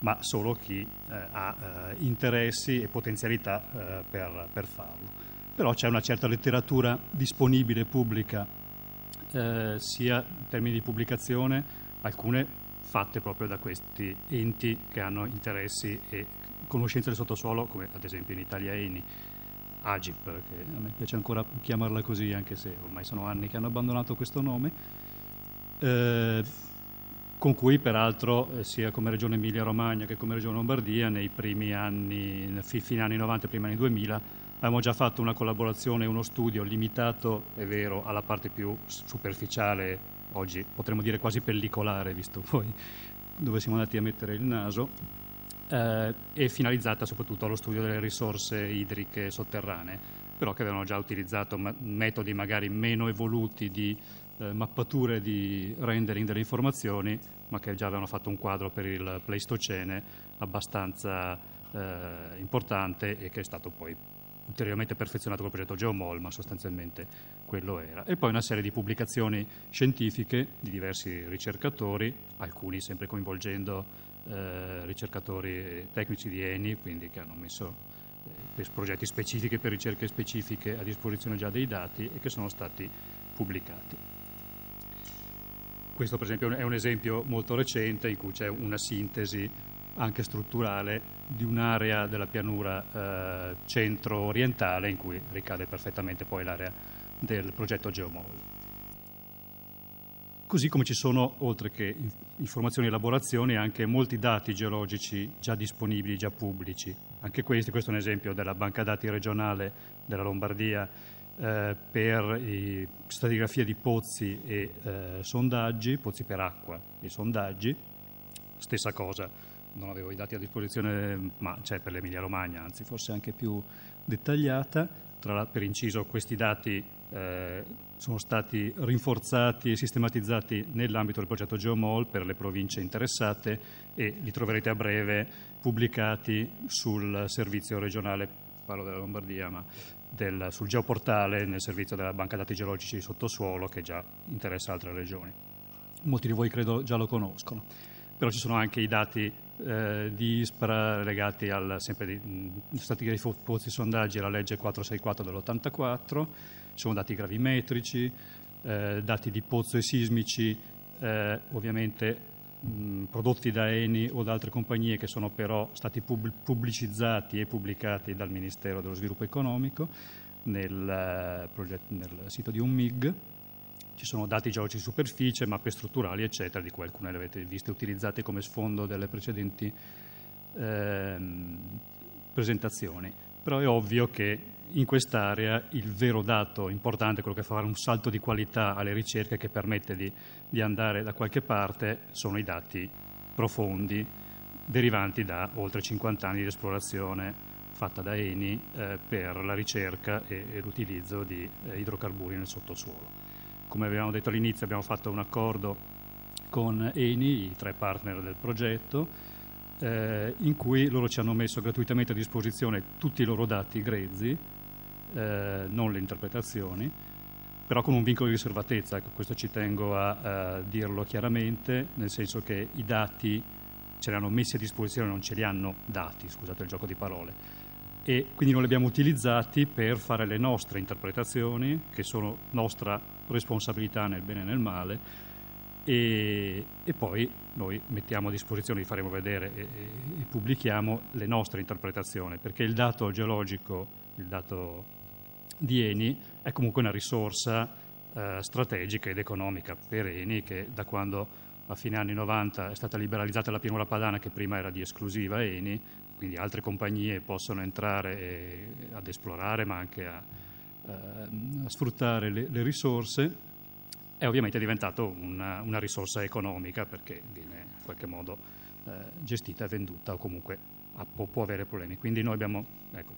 ma solo chi eh, ha eh, interessi e potenzialità eh, per, per farlo. Però c'è una certa letteratura disponibile pubblica eh, sia in termini di pubblicazione, alcune fatte proprio da questi enti che hanno interessi e conoscenze del sottosuolo, come ad esempio in Italia ENI, Agip, che a me piace ancora chiamarla così, anche se ormai sono anni che hanno abbandonato questo nome, eh, con cui peraltro eh, sia come Regione Emilia-Romagna che come Regione Lombardia nei primi anni, fine anni 90 e primi anni 2000 Abbiamo già fatto una collaborazione, uno studio limitato, è vero, alla parte più superficiale, oggi potremmo dire quasi pellicolare, visto poi dove siamo andati a mettere il naso, eh, e finalizzata soprattutto allo studio delle risorse idriche sotterranee, però che avevano già utilizzato metodi magari meno evoluti di eh, mappature di rendering delle informazioni, ma che già avevano fatto un quadro per il Pleistocene abbastanza eh, importante e che è stato poi ulteriormente perfezionato col progetto Geomol, ma sostanzialmente quello era. E poi una serie di pubblicazioni scientifiche di diversi ricercatori, alcuni sempre coinvolgendo eh, ricercatori tecnici di ENI, quindi che hanno messo eh, progetti specifici per ricerche specifiche a disposizione già dei dati e che sono stati pubblicati. Questo per esempio è un esempio molto recente in cui c'è una sintesi anche strutturale di un'area della pianura eh, centro-orientale in cui ricade perfettamente poi l'area del progetto Geomol. Così come ci sono, oltre che informazioni e elaborazioni, anche molti dati geologici già disponibili, già pubblici. Anche questi, questo è un esempio della banca dati regionale della Lombardia eh, per stratigrafia di pozzi e eh, sondaggi, pozzi per acqua e sondaggi. Stessa cosa, non avevo i dati a disposizione, ma c'è per l'Emilia Romagna, anzi forse anche più dettagliata. Tra, per inciso, questi dati eh, sono stati rinforzati e sistematizzati nell'ambito del progetto Geomol per le province interessate e li troverete a breve pubblicati sul servizio regionale, parlo della Lombardia, ma del, sul geoportale nel servizio della banca dati geologici di sottosuolo che già interessa altre regioni. Molti di voi credo già lo conoscono però ci sono anche i dati eh, di ISPRA legati al, sempre di mh, statica di pozzi sondaggi alla legge 464 dell'84, ci sono dati gravimetrici, eh, dati di pozzo e sismici, eh, ovviamente mh, prodotti da Eni o da altre compagnie che sono però stati pub- pubblicizzati e pubblicati dal Ministero dello Sviluppo Economico nel, eh, progetto, nel sito di UNMIG ci sono dati geologici di superficie, mappe strutturali, eccetera, di cui alcune le avete viste utilizzate come sfondo delle precedenti ehm, presentazioni. Però è ovvio che in quest'area il vero dato importante, quello che fa fare un salto di qualità alle ricerche che permette di, di andare da qualche parte, sono i dati profondi derivanti da oltre 50 anni di esplorazione fatta da Eni eh, per la ricerca e, e l'utilizzo di eh, idrocarburi nel sottosuolo. Come avevamo detto all'inizio abbiamo fatto un accordo con Eni, i tre partner del progetto, eh, in cui loro ci hanno messo gratuitamente a disposizione tutti i loro dati grezzi, eh, non le interpretazioni, però con un vincolo di riservatezza, ecco, questo ci tengo a, a dirlo chiaramente, nel senso che i dati ce li hanno messi a disposizione, non ce li hanno dati, scusate il gioco di parole, e quindi non li abbiamo utilizzati per fare le nostre interpretazioni, che sono nostra responsabilità nel bene e nel male, e, e poi noi mettiamo a disposizione, vi faremo vedere e, e, pubblichiamo le nostre interpretazioni, perché il dato geologico, il dato di Eni, è comunque una risorsa eh, strategica ed economica per Eni che da quando a fine anni 90 è stata liberalizzata la pianura padana che prima era di esclusiva Eni, quindi altre compagnie possono entrare e, ad esplorare ma anche a, eh, a sfruttare le, le, risorse, è ovviamente diventato una, una, risorsa economica perché viene in qualche modo eh, gestita venduta o comunque può, avere problemi. Quindi noi abbiamo, ecco,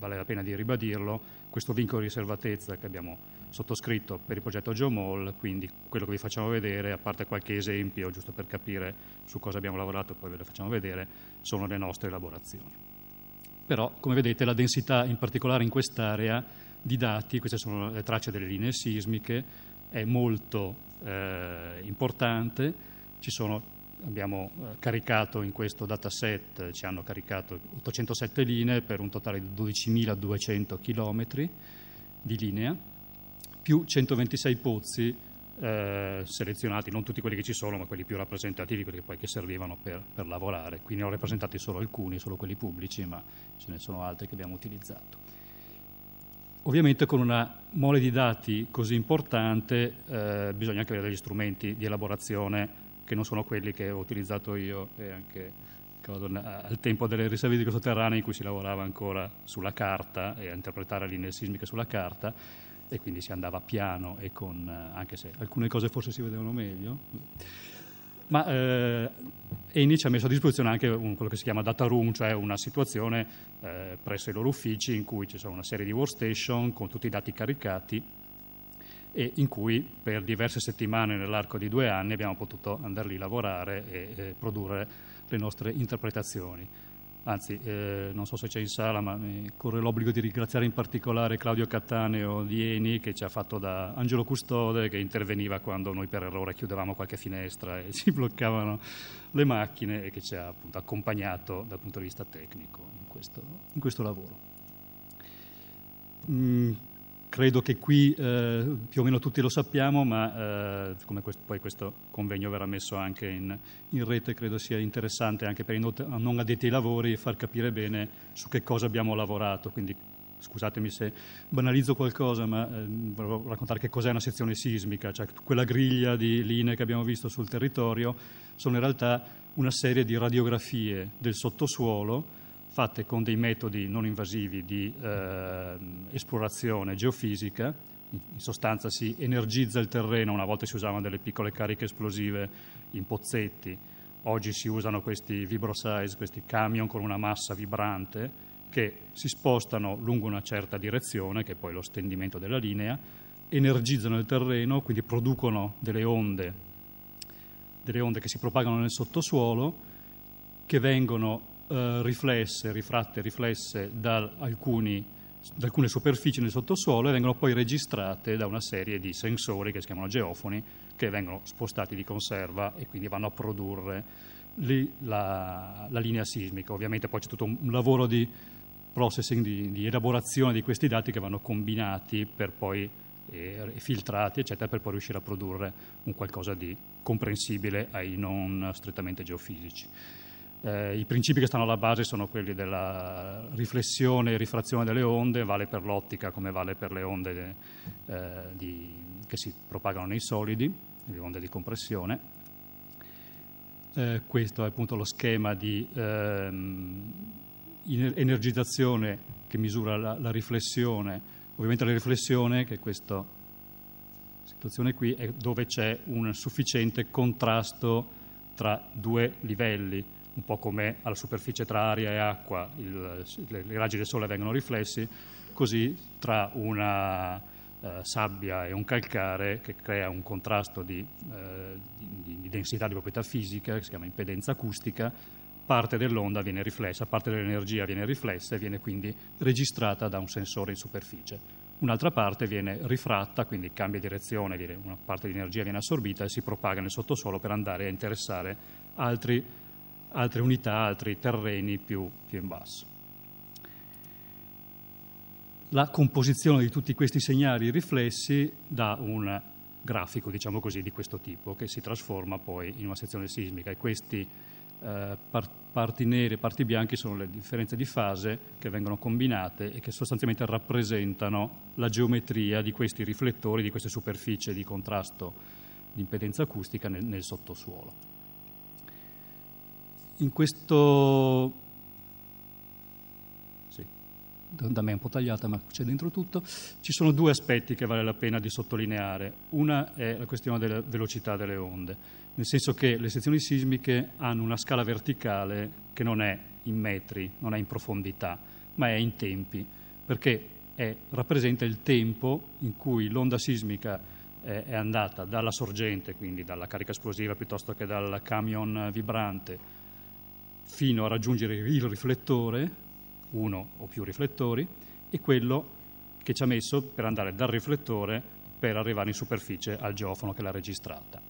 vale la pena di ribadirlo, questo vincolo di riservatezza che abbiamo sottoscritto per il progetto Geomall, quindi quello che vi facciamo vedere, a parte qualche esempio, giusto per capire su cosa abbiamo lavorato poi ve lo facciamo vedere, sono le nostre elaborazioni. Però, come vedete, la densità in particolare in quest'area di dati, queste sono le tracce delle linee sismiche, è molto eh, importante, sono, abbiamo eh, caricato in questo dataset, ci hanno caricato 807 linee per un totale di 12.200 km di linea, più 126 pozzi eh, selezionati, non tutti quelli che ci sono, ma quelli più rappresentativi, quelli che poi che servivano per, per lavorare. Quindi ho rappresentati solo alcuni, solo quelli pubblici, ma ce ne sono altri che abbiamo utilizzato. Ovviamente con una mole di dati così importante eh, bisogna anche avere degli strumenti di elaborazione che non sono quelli che ho utilizzato io e anche al tempo delle riserve di sotterranee in cui si lavorava ancora sulla carta e a interpretare linee sismiche sulla carta e quindi si andava piano e con, eh, anche se alcune cose forse si vedevano meglio. Ma eh, Eni ci ha messo a disposizione anche un, quello che si chiama data room, cioè una situazione eh, presso i loro uffici in cui ci sono una serie di workstation con tutti i dati caricati e in cui per diverse settimane nell'arco di due anni abbiamo potuto andare lì a lavorare e, e produrre le nostre interpretazioni anzi eh, non so se c'è in sala, ma mi corre l'obbligo di ringraziare in particolare Claudio Cattaneo di Eni che ci ha fatto da angelo custode che interveniva quando noi per errore chiudevamo qualche finestra e si bloccavano le macchine e che ci ha appunto accompagnato dal punto di vista tecnico in questo, in questo lavoro. Mm, Credo che qui eh, più o meno tutti lo sappiamo, ma eh, come questo, poi questo convegno verrà messo anche in, in, rete, credo sia interessante anche per i non addetti ai lavori far capire bene su che cosa abbiamo lavorato. Quindi scusatemi se banalizzo qualcosa, ma eh, vorrei raccontare che cos'è una sezione sismica, cioè quella griglia di linee che abbiamo visto sul territorio sono in realtà una serie di radiografie del sottosuolo fatte con dei metodi non invasivi di eh, esplorazione geofisica. In sostanza si energizza il terreno, una volta si usavano delle piccole cariche esplosive in pozzetti, oggi si usano questi vibrosize, questi camion con una massa vibrante che si spostano lungo una certa direzione, che è poi lo stendimento della linea, energizzano il terreno, quindi producono delle onde, delle onde che si propagano nel sottosuolo, che vengono eh, riflesse, rifratte, riflesse da, alcuni, da, alcune superfici nel sottosuolo e vengono poi registrate da una serie di sensori che si chiamano geofoni che vengono spostati di conserva e quindi vanno a produrre lì la, la linea sismica. Ovviamente poi c'è tutto un, lavoro di processing, di, di, elaborazione di questi dati che vanno combinati per poi e filtrati, eccetera, per poi riuscire a produrre un qualcosa di comprensibile ai non strettamente geofisici. Eh, I principi che stanno alla base sono quelli della riflessione e rifrazione delle onde, vale per l'ottica come vale per le onde de, eh, di che si propagano nei solidi, le onde di compressione. Eh, questo è appunto lo schema di ehm, energizzazione che misura la, la, riflessione. Ovviamente la riflessione, che è questa situazione qui, è dove c'è un sufficiente contrasto tra due livelli, un po' come alla superficie tra aria e acqua il, i raggi del sole vengono riflessi, così tra una eh, sabbia e un calcare che crea un contrasto di, eh, di, di, densità di proprietà fisica che si chiama impedenza acustica, parte dell'onda viene riflessa, parte dell'energia viene riflessa e viene quindi registrata da un sensore in superficie. Un'altra parte viene rifratta, quindi cambia direzione, una parte di energia viene assorbita e si propaga nel sottosuolo per andare a interessare altri altre unità, altri terreni più, più in basso. La composizione di tutti questi segnali riflessi dà un grafico, diciamo così, di questo tipo, che si trasforma poi in una sezione sismica e questi eh, parti nere e parti bianche sono le differenze di fase che vengono combinate e che sostanzialmente rappresentano la geometria di questi riflettori, di queste superfici di contrasto di impedenza acustica nel, nel sottosuolo in questo sì, da me è un po' tagliata ma c'è dentro tutto. Ci sono due aspetti che vale la pena di sottolineare. Una è la questione della velocità delle onde nel senso che le sezioni sismiche hanno una scala verticale che non è in metri non è in profondità ma è in tempi perché è, rappresenta il tempo in cui l'onda sismica è andata dalla sorgente, quindi dalla carica esplosiva piuttosto che dal camion vibrante, fino a raggiungere il riflettore, uno o più riflettori, e quello che ci ha messo per andare dal riflettore per arrivare in superficie al geofono che l'ha registrata.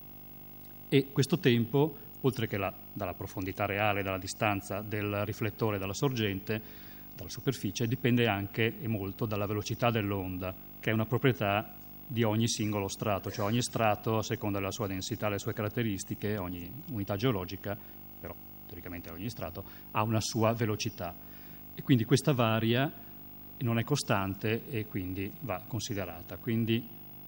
E questo tempo, oltre che la, dalla profondità reale, dalla distanza del riflettore dalla sorgente, dalla superficie, dipende anche e molto dalla velocità dell'onda, che è una proprietà di ogni singolo strato, cioè ogni strato, a seconda della sua densità, le sue caratteristiche, ogni unità geologica, però teoricamente ogni strato, ha una sua velocità e quindi questa varia non è costante e quindi va considerata. Quindi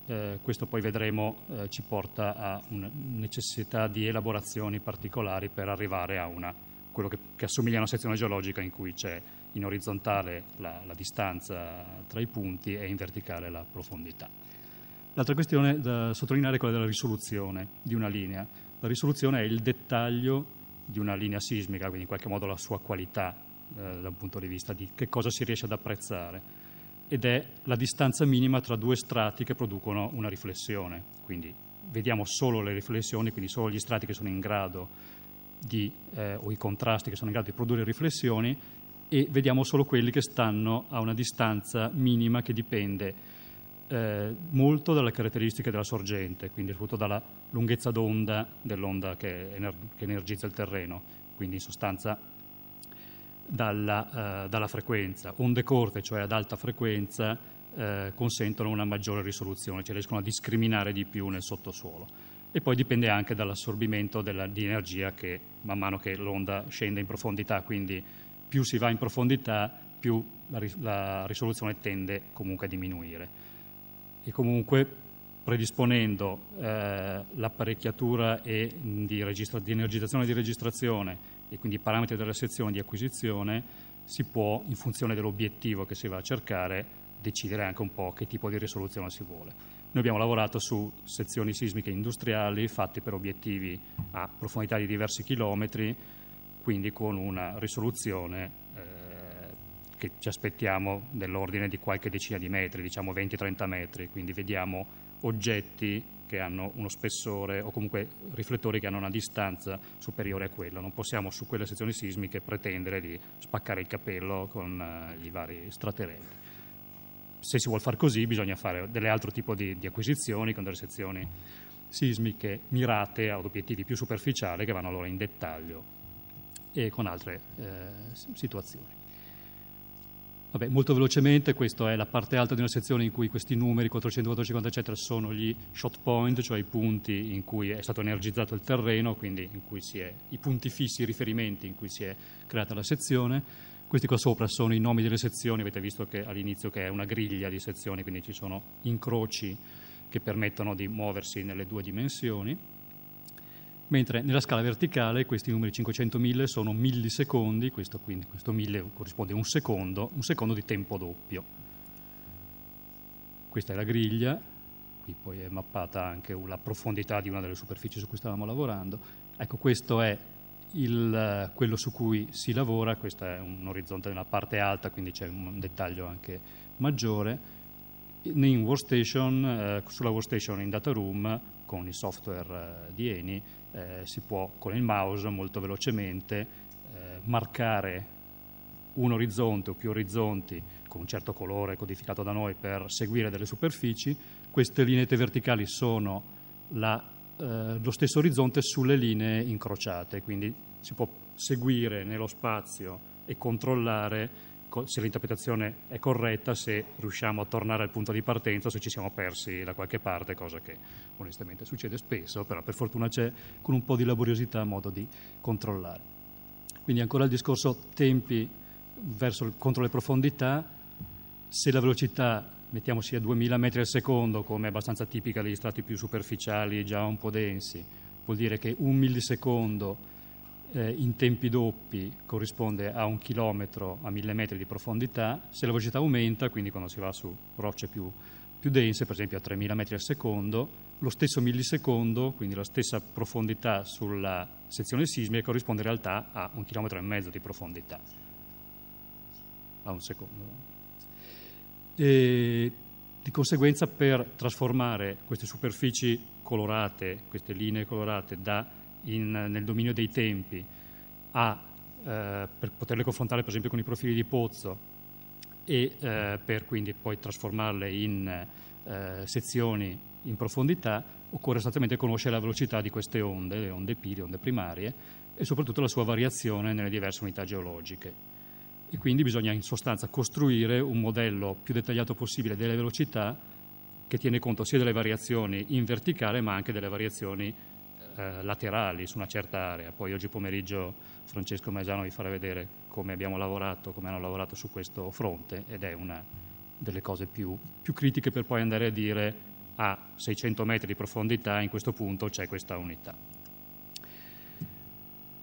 eh, questo poi vedremo eh, ci porta a una necessità di elaborazioni particolari per arrivare a una, quello che, che, assomiglia a una sezione geologica in cui c'è in orizzontale la, la distanza tra i punti e in verticale la profondità. L'altra questione da sottolineare è quella della risoluzione di una linea. La risoluzione è il dettaglio di una linea sismica, quindi in qualche modo la sua qualità eh, un punto di vista di che cosa si riesce ad apprezzare ed è la distanza minima tra due strati che producono una riflessione. Quindi vediamo solo le riflessioni, quindi solo gli strati che sono in grado di, eh, o i contrasti che sono in grado di produrre riflessioni e vediamo solo quelli che stanno a una distanza minima che dipende eh, molto dalle caratteristiche della sorgente, quindi soprattutto dalla lunghezza d'onda dell'onda che, ener- che energizza il terreno, quindi in sostanza dalla, uh, dalla, frequenza. Onde corte, cioè ad alta frequenza, uh, consentono una maggiore risoluzione, cioè riescono a discriminare di più nel sottosuolo. E poi dipende anche dall'assorbimento della, di energia che man mano che l'onda scende in profondità, quindi più si va in profondità, più la, la risoluzione tende comunque a diminuire e comunque predisponendo eh, l'apparecchiatura e di, registra- di, energizzazione e di registrazione e quindi i parametri della sezione di acquisizione si può, in funzione dell'obiettivo che si va a cercare, decidere anche un po' che tipo di risoluzione si vuole. Noi abbiamo lavorato su sezioni sismiche industriali fatte per obiettivi a profondità di diversi chilometri, quindi con una risoluzione che ci aspettiamo dell'ordine di qualche decina di metri, diciamo 20-30 metri, quindi vediamo oggetti che hanno uno spessore o comunque riflettori che hanno una distanza superiore a quella. Non possiamo su quelle sezioni sismiche pretendere di spaccare il capello con uh, i vari straterelli. Se si vuole fare così bisogna fare delle altro tipo di, di acquisizioni con delle sezioni sismiche mirate ad obiettivi più superficiali che vanno allora in dettaglio e con altre eh, situazioni. Vabbè, molto velocemente, questa è la parte alta di una sezione in cui questi numeri 400, 450 eccetera sono gli shot point, cioè i punti in cui è stato energizzato il terreno, quindi è, i punti fissi, i riferimenti in cui si è creata la sezione. Questi qua sopra sono i nomi delle sezioni, avete visto che all'inizio che è una griglia di sezioni, quindi ci sono incroci che permettono di muoversi nelle due dimensioni, mentre nella scala verticale questi numeri 500.000 sono millisecondi, questo, quindi, questo 1000 corrisponde a un secondo, un secondo di tempo doppio. Questa è la griglia, qui poi è mappata anche la profondità di una delle superfici su cui stavamo lavorando. Ecco, questo è il, quello su cui si lavora, questo è un orizzonte nella parte alta, quindi c'è un dettaglio anche maggiore. In workstation, eh, sulla workstation in data room, con il software eh, di Eni, eh, si può con il mouse molto velocemente eh, marcare un orizzonte o più orizzonti con un certo colore codificato da noi per seguire delle superfici. Queste linee verticali sono la eh, lo stesso orizzonte sulle linee incrociate, quindi si può seguire nello spazio e controllare se l'interpretazione è corretta, se riusciamo a tornare al punto di partenza, se ci siamo persi da qualche parte, cosa che onestamente succede spesso, però per fortuna c'è con un po' di laboriosità modo di controllare. Quindi ancora il discorso tempi verso, contro le profondità, se la velocità mettiamo sia 2000 metri al secondo, come è abbastanza tipica degli strati più superficiali, già un po' densi, vuol dire che un millisecondo eh, in tempi doppi corrisponde a un chilometro a mille metri di profondità. Se la velocità aumenta, quindi quando si va su rocce più, più dense, per esempio a 3000 metri al secondo, lo stesso millisecondo, quindi la stessa profondità sulla sezione sismica, corrisponde in realtà a un chilometro e mezzo di profondità. A un secondo. E di conseguenza per trasformare queste superfici colorate, queste linee colorate da in, nel dominio dei tempi a, eh, per poterle confrontare per esempio con i profili di pozzo e eh, per quindi poi trasformarle in eh, sezioni in profondità, occorre esattamente conoscere la velocità di queste onde, le onde P, le onde primarie, e soprattutto la sua variazione nelle diverse unità geologiche. E quindi bisogna in sostanza costruire un modello più dettagliato possibile delle velocità che tiene conto sia delle variazioni in verticale ma anche delle variazioni eh, laterali su una certa area. Poi oggi pomeriggio Francesco Maesano vi farà vedere come abbiamo lavorato, come hanno lavorato su questo fronte ed è una delle cose più, più critiche per poi andare a dire a 600 metri di profondità in questo punto c'è questa unità.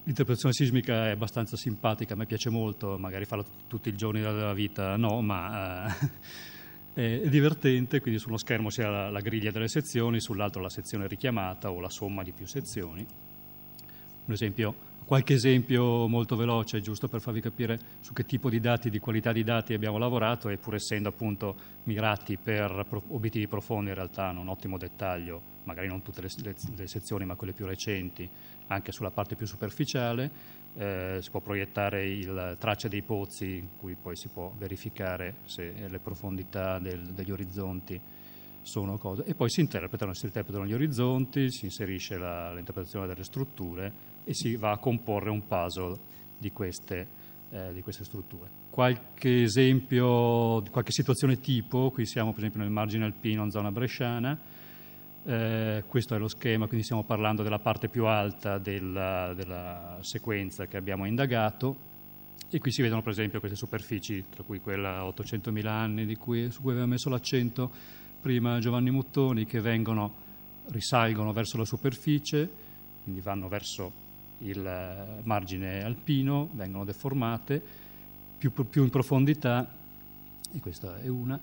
L'interpretazione sismica è abbastanza simpatica, a me piace molto, magari farla tutti i giorni della vita no, ma eh, è divertente, quindi sullo schermo c'è la, la, griglia delle sezioni, sull'altro la sezione richiamata o la somma di più sezioni. Esempio, qualche esempio molto veloce, giusto per farvi capire su che tipo di dati, di qualità di dati abbiamo lavorato e pur essendo appunto mirati per obiettivi profondi in realtà hanno un ottimo dettaglio, magari non tutte le, le, le sezioni ma quelle più recenti, anche sulla parte più superficiale, eh, si può proiettare il tracce dei pozzi in cui poi si può verificare se le profondità del, degli orizzonti sono cose e poi si interpretano, si interpretano gli orizzonti, si inserisce la, l'interpretazione delle strutture e si va a comporre un puzzle di queste, eh, di queste strutture. Qualche esempio, qualche situazione tipo, qui siamo per esempio nel margine alpino in zona bresciana, eh, questo è lo schema, quindi stiamo parlando della parte più alta della, della, sequenza che abbiamo indagato. E qui si vedono per esempio queste superfici, tra cui quella a 800.000 anni cui, su cui aveva messo l'accento prima Giovanni Muttoni, che vengono, risalgono verso la superficie, quindi vanno verso il margine alpino, vengono deformate, più, più in profondità, e questa è una,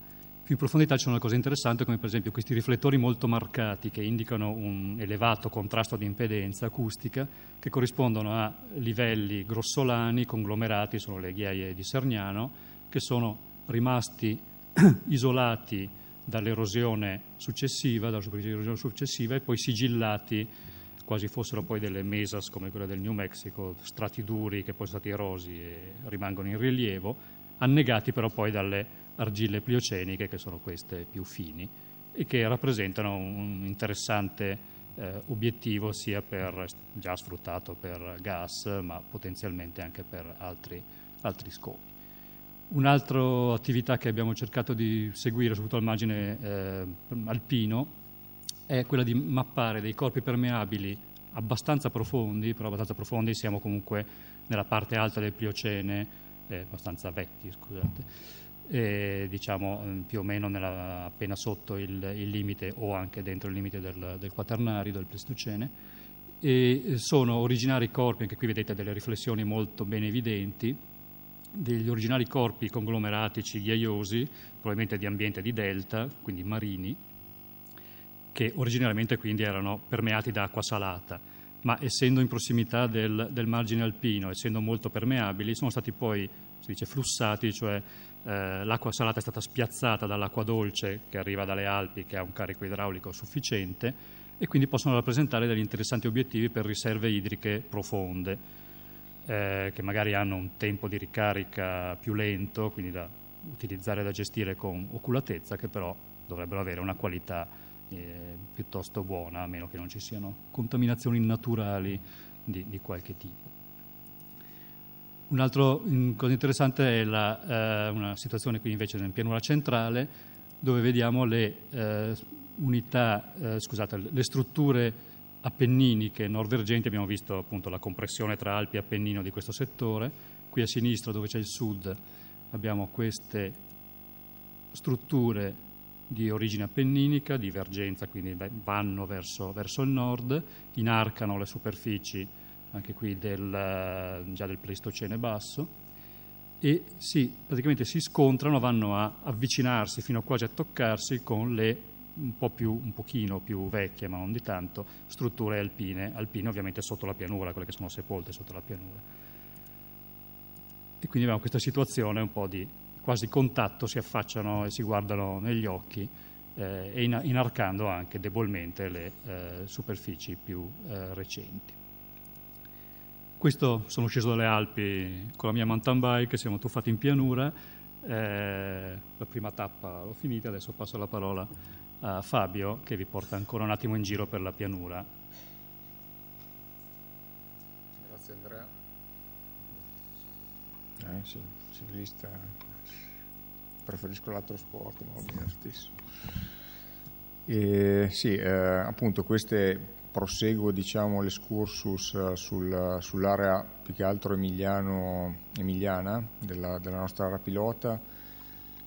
più in profondità ci sono cose interessanti come per esempio questi riflettori molto marcati che indicano un elevato contrasto di impedenza acustica che corrispondono a livelli grossolani conglomerati, sono le ghiaie di Serniano, che sono rimasti isolati dall'erosione successiva, dalla superficie di erosione successiva e poi sigillati quasi fossero poi delle mesas come quella del New Mexico, strati duri che poi sono stati erosi e rimangono in rilievo, annegati però poi dalle argille plioceniche, che sono queste più fini, e che rappresentano un interessante eh, obiettivo sia per, già sfruttato per gas, ma potenzialmente anche per altri, altri scopi. Un'altra attività che abbiamo cercato di seguire, soprattutto al margine eh, alpino, è quella di mappare dei corpi permeabili abbastanza profondi, però abbastanza profondi siamo comunque nella parte alta del Pliocene, eh, abbastanza vecchi, scusate, eh, diciamo più o meno nella, appena sotto il, il, limite o anche dentro il limite del, del quaternario, del Pleistocene, e sono originari corpi, anche qui vedete delle riflessioni molto ben evidenti, degli originali corpi conglomeratici ghiaiosi, probabilmente di ambiente di delta, quindi marini, che originariamente quindi erano permeati da acqua salata, ma essendo in prossimità del, del, margine alpino, essendo molto permeabili, sono stati poi, si dice, flussati, cioè eh, l'acqua salata è stata spiazzata dall'acqua dolce che arriva dalle Alpi, che ha un carico idraulico sufficiente, e quindi possono rappresentare degli interessanti obiettivi per riserve idriche profonde, eh, che magari hanno un tempo di ricarica più lento, quindi da utilizzare e da gestire con oculatezza, che però dovrebbero avere una qualità eh, piuttosto buona, a meno che non ci siano contaminazioni naturali di, di qualche tipo. Un'altra cosa interessante è la, eh, una situazione qui invece nel pianura centrale, dove vediamo le eh, unità, eh, scusate, le strutture appenniniche norvergenti, abbiamo visto appunto la compressione tra Alpi e Appennino di questo settore, qui a sinistra dove c'è il sud abbiamo queste strutture di origine appenninica, divergenza, quindi vanno verso, verso, il nord, inarcano le superfici anche qui del, già del Pleistocene basso e si, praticamente si scontrano, vanno a avvicinarsi fino quasi a toccarsi con le un po' più, un pochino più vecchie, ma non di tanto, strutture alpine, alpine ovviamente sotto la pianura, quelle che sono sepolte sotto la pianura. E quindi abbiamo questa situazione un po' di quasi contatto, si affacciano e si guardano negli occhi eh, in, inarcando anche debolmente le eh, superfici più eh, recenti. Questo sono sceso dalle Alpi con la mia mountain bike, siamo tuffati in pianura, eh, la prima tappa l'ho finita, adesso passo la parola a Fabio che vi porta ancora un attimo in giro per la pianura. Grazie Andrea. Eh sì, ciclista preferisco l'altro sport, non mi stesso. E, sì, eh, appunto queste proseguo diciamo, l'escursus eh, sul, sull'area più che altro emiliana della, della nostra area pilota.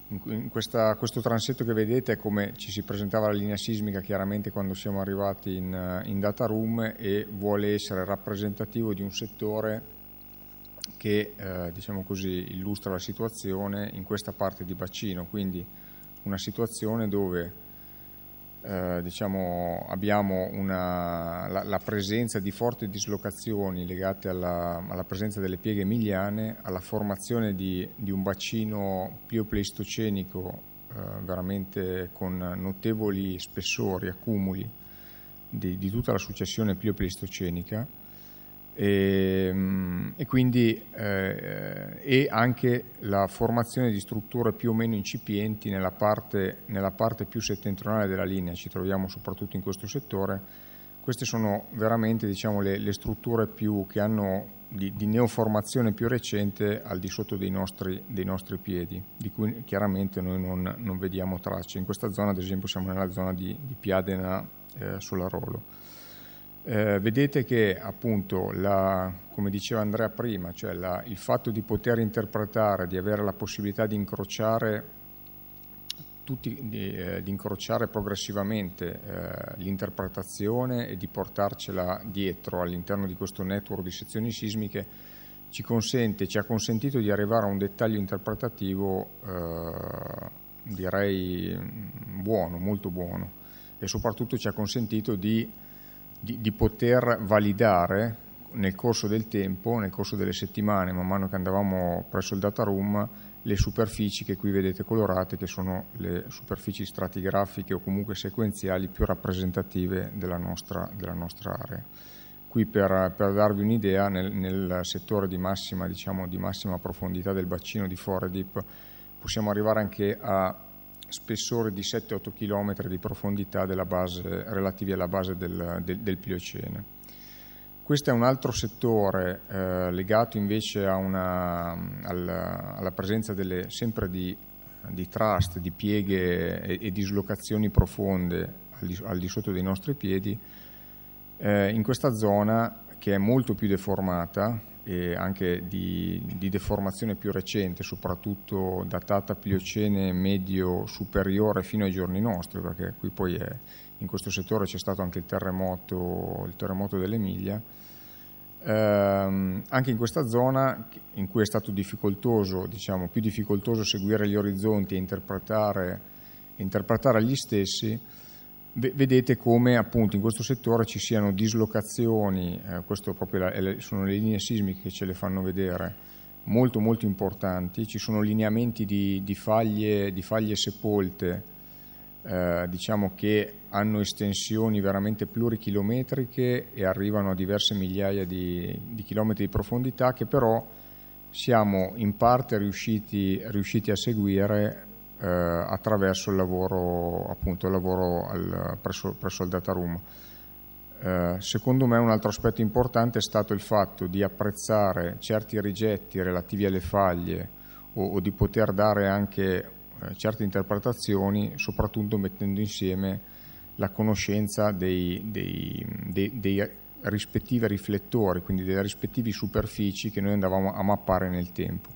In, in questa, questo transetto che vedete è come ci si presentava la linea sismica chiaramente quando siamo arrivati in, in data room e vuole essere rappresentativo di un settore che eh, diciamo così, illustra la situazione in questa parte di bacino, quindi una situazione dove eh, diciamo, abbiamo una, la, la, presenza di forti dislocazioni legate alla, alla, presenza delle pieghe emiliane, alla formazione di, di un bacino pleistocenico eh, veramente con notevoli spessori, accumuli di, di tutta la successione pleopleistocenica e, ehm, e quindi eh, e anche la formazione di strutture più o meno incipienti nella parte, nella parte più settentrionale della linea, ci troviamo soprattutto in questo settore. Queste sono veramente diciamo, le, le, strutture più, che hanno di, di, neoformazione più recente al di sotto dei nostri, dei nostri piedi, di cui chiaramente noi non, non, vediamo tracce. In questa zona, ad esempio, siamo nella zona di, di Piadena eh, Solarolo. Eh, vedete che appunto, la, come diceva Andrea prima, cioè la, il fatto di poter interpretare, di avere la possibilità di incrociare, tutti, di, eh, di incrociare progressivamente eh, l'interpretazione e di portarcela dietro all'interno di questo network di sezioni sismiche ci consente, ci ha consentito di arrivare a un dettaglio interpretativo eh, direi buono, molto buono. E soprattutto ci ha consentito di di, di poter validare nel corso del tempo, nel corso delle settimane, man mano che andavamo presso il data room, le superfici che qui vedete colorate, che sono le superfici stratigrafiche o comunque sequenziali più rappresentative della nostra, della nostra area. Qui per, per darvi un'idea, nel, nel, settore di massima, diciamo, di massima profondità del bacino di Foredip possiamo arrivare anche a spessore di 7-8 km di profondità base, relativi alla base del, del, del, Pliocene. Questo è un altro settore eh, legato invece una, alla, alla, presenza delle, sempre di, di, trust, di pieghe e, e dislocazioni profonde al di, al di, sotto dei nostri piedi, eh, in questa zona che è molto più deformata e anche di, di, deformazione più recente, soprattutto datata Pliocene medio superiore fino ai giorni nostri, perché qui poi è, in questo settore c'è stato anche il terremoto, il terremoto dell'Emilia. Eh, anche in questa zona in cui è stato difficoltoso, diciamo, più difficoltoso seguire gli orizzonti e interpretare, interpretare gli stessi, vedete come appunto in questo settore ci siano dislocazioni, eh, queste sono le linee sismiche che ce le fanno vedere, molto molto importanti, ci sono lineamenti di, di, faglie, di faglie, sepolte, eh, diciamo che hanno estensioni veramente plurichilometriche e arrivano a diverse migliaia di, di chilometri di profondità che però siamo in parte riusciti, riusciti a seguire eh, attraverso il lavoro, appunto, il lavoro al, presso, presso, il data room. Eh, secondo me un altro aspetto importante è stato il fatto di apprezzare certi rigetti relativi alle faglie o, o di poter dare anche eh, certe interpretazioni, soprattutto mettendo insieme la conoscenza dei, dei, dei, dei rispettivi riflettori, quindi delle rispettive superfici che noi andavamo a mappare nel tempo.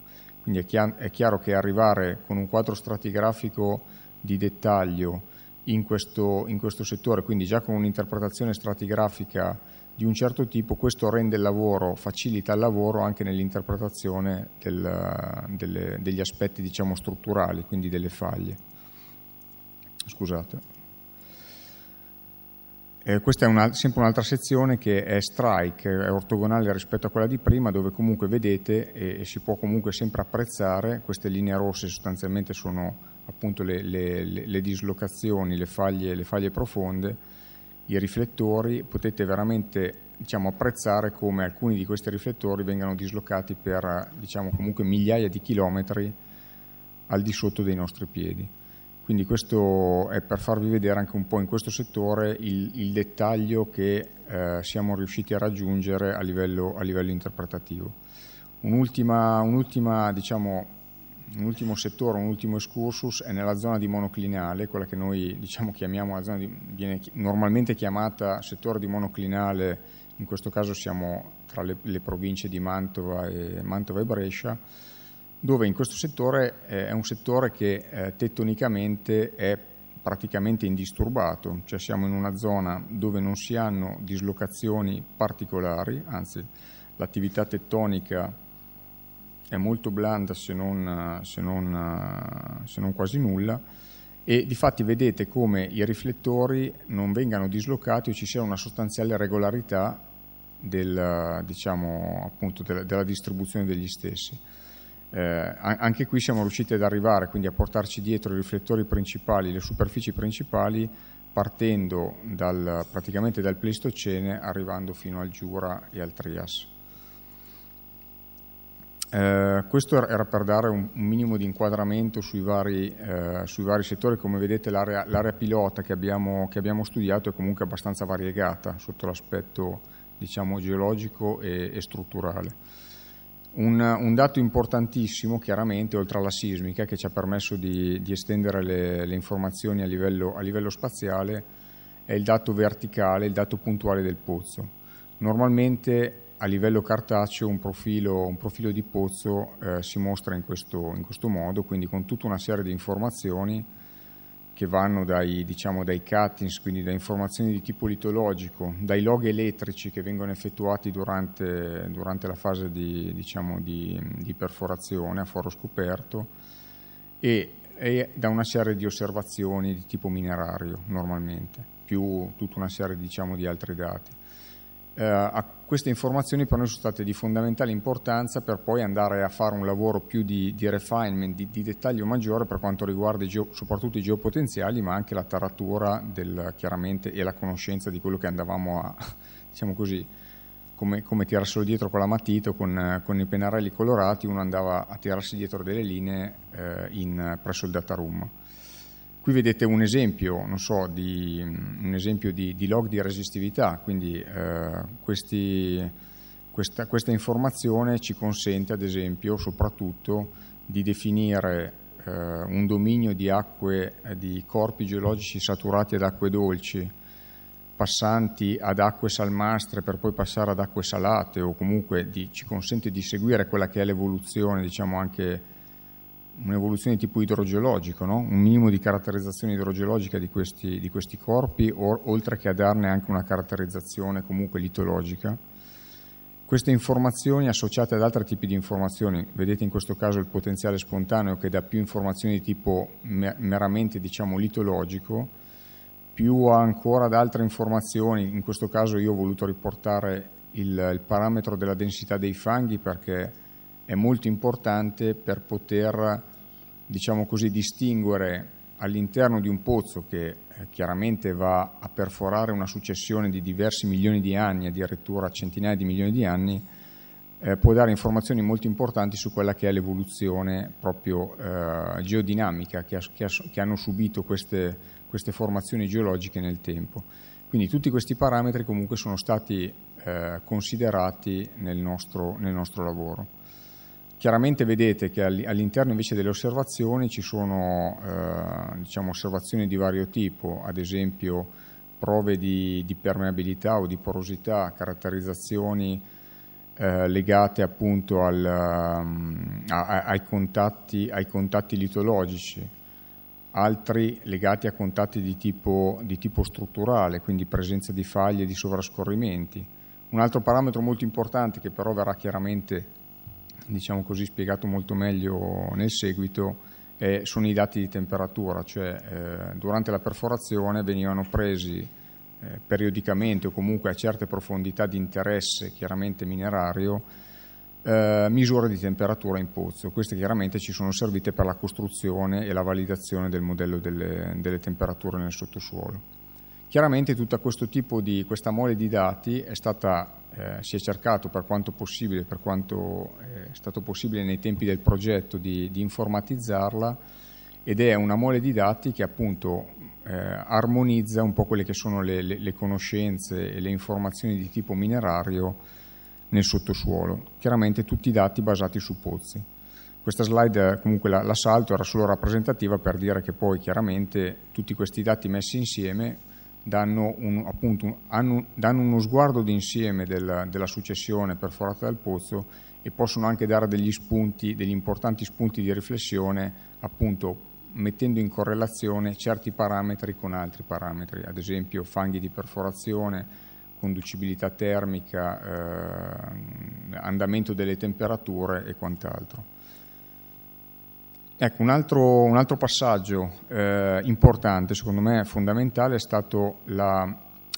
Quindi è, chiaro, è chiaro che arrivare con un quadro stratigrafico di dettaglio in questo, in questo settore, quindi già con un'interpretazione stratigrafica di un certo tipo, questo rende il lavoro, facilita il lavoro anche nell'interpretazione del, delle, degli aspetti diciamo, strutturali, quindi delle faglie. Scusate. Eh, questa è una, sempre un'altra sezione che è strike, è ortogonale rispetto a quella di prima, dove comunque vedete e, e si può comunque sempre apprezzare, queste linee rosse sostanzialmente sono appunto le, le, le, le dislocazioni, faglie, le faglie profonde, i riflettori, potete veramente diciamo, apprezzare come alcuni di questi riflettori vengano dislocati per diciamo, comunque migliaia di chilometri al di sotto dei nostri piedi. Quindi questo è per farvi vedere anche un po' in questo settore il, il dettaglio che eh, siamo riusciti a raggiungere a livello, a livello interpretativo. Un'ultima, un'ultima, diciamo, un ultimo settore, un ultimo excursus è nella zona di monoclinale, quella che noi diciamo, chiamiamo la zona di, viene normalmente chiamata settore di monoclinale, in questo caso siamo tra le, le province di Mantova e, Mantova e Brescia dove in questo settore eh, è un settore che eh, tettonicamente è praticamente indisturbato, cioè siamo in una zona dove non si hanno dislocazioni particolari, anzi l'attività tettonica è molto blanda se non, se non, se non quasi nulla e di fatti vedete come i riflettori non vengano dislocati o ci sia una sostanziale regolarità del, diciamo, della, della distribuzione degli stessi. Eh, anche qui siamo riusciti ad arrivare quindi a portarci dietro i riflettori principali, le superfici principali, partendo dal, praticamente dal Pleistocene, arrivando fino al Giura e al Trias. Eh, questo era per dare un, un, minimo di inquadramento sui vari, eh, sui vari settori, come vedete l'area, l'area pilota che abbiamo, che abbiamo, studiato è comunque abbastanza variegata sotto l'aspetto diciamo, geologico e, e strutturale. Un, un, dato importantissimo, chiaramente, oltre alla sismica, che ci ha permesso di, di estendere le, le informazioni a livello, a livello, spaziale, è il dato verticale, il dato puntuale del pozzo. Normalmente a livello cartaceo un profilo, un profilo di pozzo eh, si mostra in questo, in questo modo, quindi con tutta una serie di informazioni che vanno dai, diciamo, dai cuttings, quindi da informazioni di tipo litologico, dai log elettrici che vengono effettuati durante, durante la fase di, diciamo, di, di, perforazione a foro scoperto e, e, da una serie di osservazioni di tipo minerario normalmente, più tutta una serie diciamo, di altri dati. Eh, queste informazioni per noi sono state di fondamentale importanza per poi andare a fare un lavoro più di, di refinement, di, di, dettaglio maggiore per quanto riguarda i geo, soprattutto i geopotenziali, ma anche la taratura del, chiaramente e la conoscenza di quello che andavamo a, diciamo così, come, come tirarselo dietro con la matita o con, con, i pennarelli colorati, uno andava a tirarsi dietro delle linee eh, in, presso il data room. Qui vedete un esempio, so, di, un esempio di, di, log di resistività, quindi eh, questi, questa, questa, informazione ci consente ad esempio soprattutto di definire eh, un dominio di acque, di corpi geologici saturati ad acque dolci passanti ad acque salmastre per poi passare ad acque salate o comunque di, ci consente di seguire quella che è l'evoluzione, diciamo anche un'evoluzione di tipo idrogeologico, no? un minimo di caratterizzazione idrogeologica di questi, di questi corpi, o, oltre che a darne anche una caratterizzazione comunque litologica. Queste informazioni associate ad altri tipi di informazioni, vedete in questo caso il potenziale spontaneo che dà più informazioni di tipo meramente diciamo, litologico, più ancora ad altre informazioni, in questo caso io ho voluto riportare il, il parametro della densità dei fanghi perché è molto importante per poter diciamo così, distinguere all'interno di un pozzo che eh, chiaramente va a perforare una successione di diversi milioni di anni, addirittura centinaia di milioni di anni, eh, può dare informazioni molto importanti su quella che è l'evoluzione proprio eh, geodinamica che, ha, che, ha, che, hanno subito queste, queste, formazioni geologiche nel tempo. Quindi tutti questi parametri comunque sono stati eh, considerati nel nostro, nel nostro lavoro. Chiaramente vedete che all'interno invece delle osservazioni ci sono eh, diciamo, osservazioni di vario tipo, ad esempio prove di, di permeabilità o di porosità, caratterizzazioni eh, legate appunto al, um, a, ai, contatti, ai, contatti, litologici, altri legati a contatti di tipo, di tipo strutturale, quindi presenza di faglie e di sovrascorrimenti. Un altro parametro molto importante che però verrà chiaramente diciamo così, spiegato molto meglio nel seguito, eh, sono i dati di temperatura, cioè eh, durante la perforazione venivano presi eh, periodicamente o comunque a certe profondità di interesse, chiaramente minerario, eh, misure di temperatura in pozzo. Queste chiaramente ci sono servite per la costruzione e la validazione del modello delle, delle temperature nel sottosuolo. Chiaramente tutto questo tipo di, questa mole di dati è stata eh, si è cercato per quanto possibile, per quanto è stato possibile nei tempi del progetto di, di informatizzarla ed è una mole di dati che appunto eh, armonizza un po' quelle che sono le, le, le, conoscenze e le informazioni di tipo minerario nel sottosuolo, chiaramente tutti i dati basati su pozzi. Questa slide comunque la, la salto, era solo rappresentativa per dire che poi chiaramente tutti questi dati messi insieme danno, un, appunto, hanno, danno uno sguardo d'insieme della, della, successione perforata dal pozzo e possono anche dare degli spunti, degli importanti spunti di riflessione, appunto mettendo in correlazione certi parametri con altri parametri, ad esempio fanghi di perforazione, conducibilità termica, eh, andamento delle temperature e quant'altro. Ecco, un altro, un altro passaggio eh, importante, secondo me fondamentale, è stato la,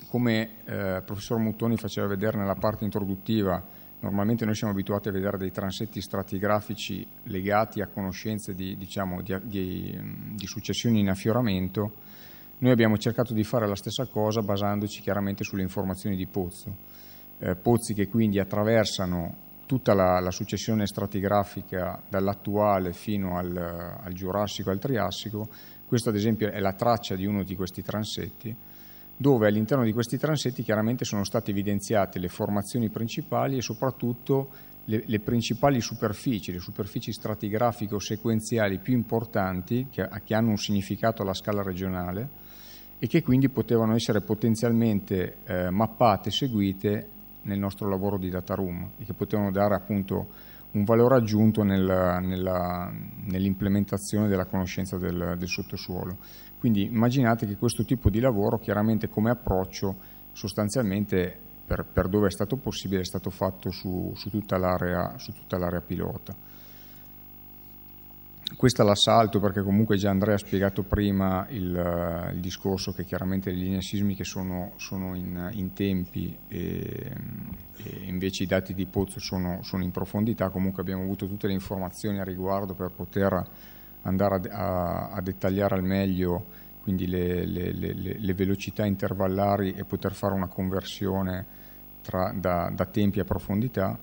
come eh, il professor Muttoni faceva vedere nella parte introduttiva, normalmente noi siamo abituati a vedere dei transetti stratigrafici legati a conoscenze di, diciamo, di, di, di successioni in affioramento, noi abbiamo cercato di fare la stessa cosa basandoci chiaramente sulle informazioni di pozzo. Eh, pozzi che quindi attraversano tutta la, la, successione stratigrafica dall'attuale fino al, al Giurassico e al Triassico, questo ad esempio è la traccia di uno di questi transetti, dove all'interno di questi transetti chiaramente sono state evidenziate le formazioni principali e soprattutto le, le principali superfici, le superfici stratigrafiche o sequenziali più importanti che, che hanno un significato alla scala regionale e che quindi potevano essere potenzialmente eh, mappate, seguite nel nostro lavoro di data room e che potevano dare appunto un valore aggiunto nel, nella, nell'implementazione della conoscenza del, del, sottosuolo. Quindi immaginate che questo tipo di lavoro chiaramente come approccio sostanzialmente per, per dove è stato possibile è stato fatto su, su, tutta, l'area, su tutta l'area pilota. Questa la salto perché comunque già Andrea ha spiegato prima il, il discorso che chiaramente le linee sismiche sono, sono in, in, tempi e, e, invece i dati di Pozzo sono, sono, in profondità, comunque abbiamo avuto tutte le informazioni a riguardo per poter andare a, a, a dettagliare al meglio quindi le, le, le, le, velocità intervallari e poter fare una conversione tra, da, da tempi a profondità.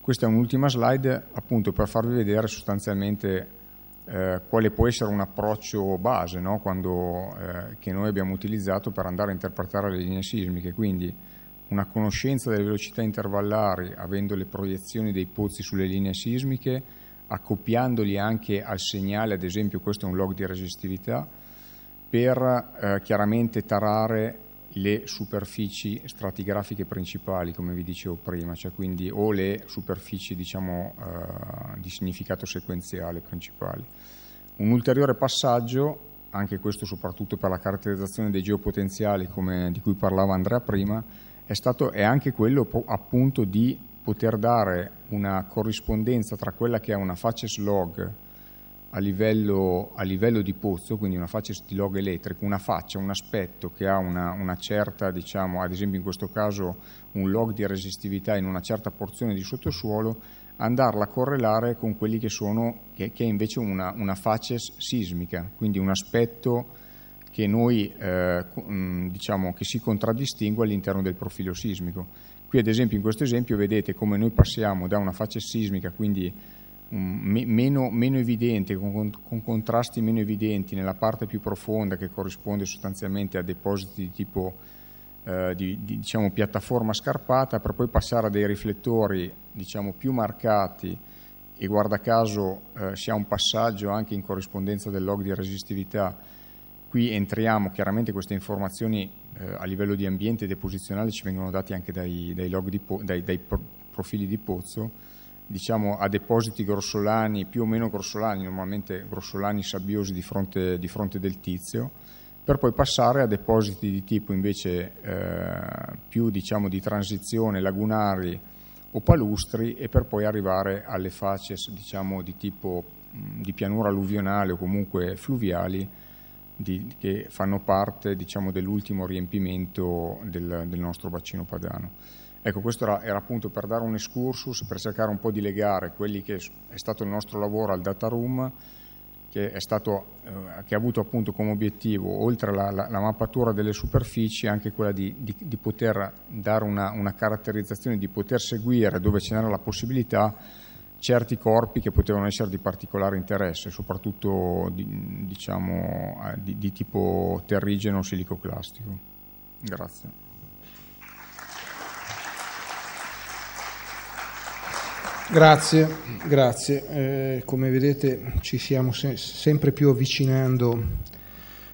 Questa è un'ultima slide appunto per farvi vedere sostanzialmente eh, quale può essere un approccio base no? Quando, eh, che noi abbiamo utilizzato per andare a interpretare le linee sismiche, quindi una conoscenza delle velocità intervallari avendo le proiezioni dei pozzi sulle linee sismiche, accoppiandoli anche al segnale, ad esempio questo è un log di resistività, per eh, chiaramente tarare le superfici stratigrafiche principali, come vi dicevo prima, cioè quindi o le superfici diciamo, eh, di significato sequenziale principali. Un ulteriore passaggio, anche questo soprattutto per la caratterizzazione dei geopotenziali come, di cui parlava Andrea prima, è, stato, è anche quello appunto di poter dare una corrispondenza tra quella che è una facies log a livello, a livello, di pozzo, quindi una faccia di log elettrico, una faccia, un aspetto che ha una, una, certa, diciamo, ad esempio in questo caso un log di resistività in una certa porzione di sottosuolo, andarla a correlare con quelli che sono, che, che è invece una, una facies sismica, quindi un aspetto che noi eh, mm, diciamo che si contraddistingue all'interno del profilo sismico. Qui ad esempio in questo esempio vedete come noi passiamo da una faccia sismica, quindi meno, meno, evidente, con, con, contrasti meno evidenti nella parte più profonda che corrisponde sostanzialmente a depositi di tipo eh, di, di, diciamo, piattaforma scarpata, per poi passare a dei riflettori diciamo, più marcati e guarda caso eh, si ha un passaggio anche in corrispondenza del log di resistività. Qui entriamo, chiaramente queste informazioni eh, a livello di ambiente deposizionale ci vengono date anche dai, dai, di, dai, dai profili di pozzo diciamo, a depositi grossolani, più o meno grossolani, normalmente grossolani sabbiosi di fronte, di fronte del tizio, per poi passare a depositi di tipo invece eh, più diciamo, di transizione, lagunari o palustri e per poi arrivare alle facce diciamo, di tipo di pianura alluvionale o comunque fluviali di, che fanno parte diciamo, dell'ultimo riempimento del, del nostro bacino padano. Ecco, questo era, era, appunto per dare un excursus, per cercare un po' di legare quelli che è stato il nostro lavoro al data room, che, stato, eh, che ha avuto appunto come obiettivo, oltre alla, la, la mappatura delle superfici, anche quella di, di, di poter dare una, una, caratterizzazione, di poter seguire dove ce n'era la possibilità certi corpi che potevano essere di particolare interesse, soprattutto di, diciamo, eh, di tipo terrigeno silicoclastico. Grazie. Grazie, grazie. Eh, come vedete ci stiamo se- sempre più avvicinando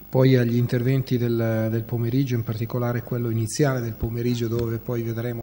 poi agli interventi del, del pomeriggio, in particolare quello iniziale del pomeriggio dove poi vedremo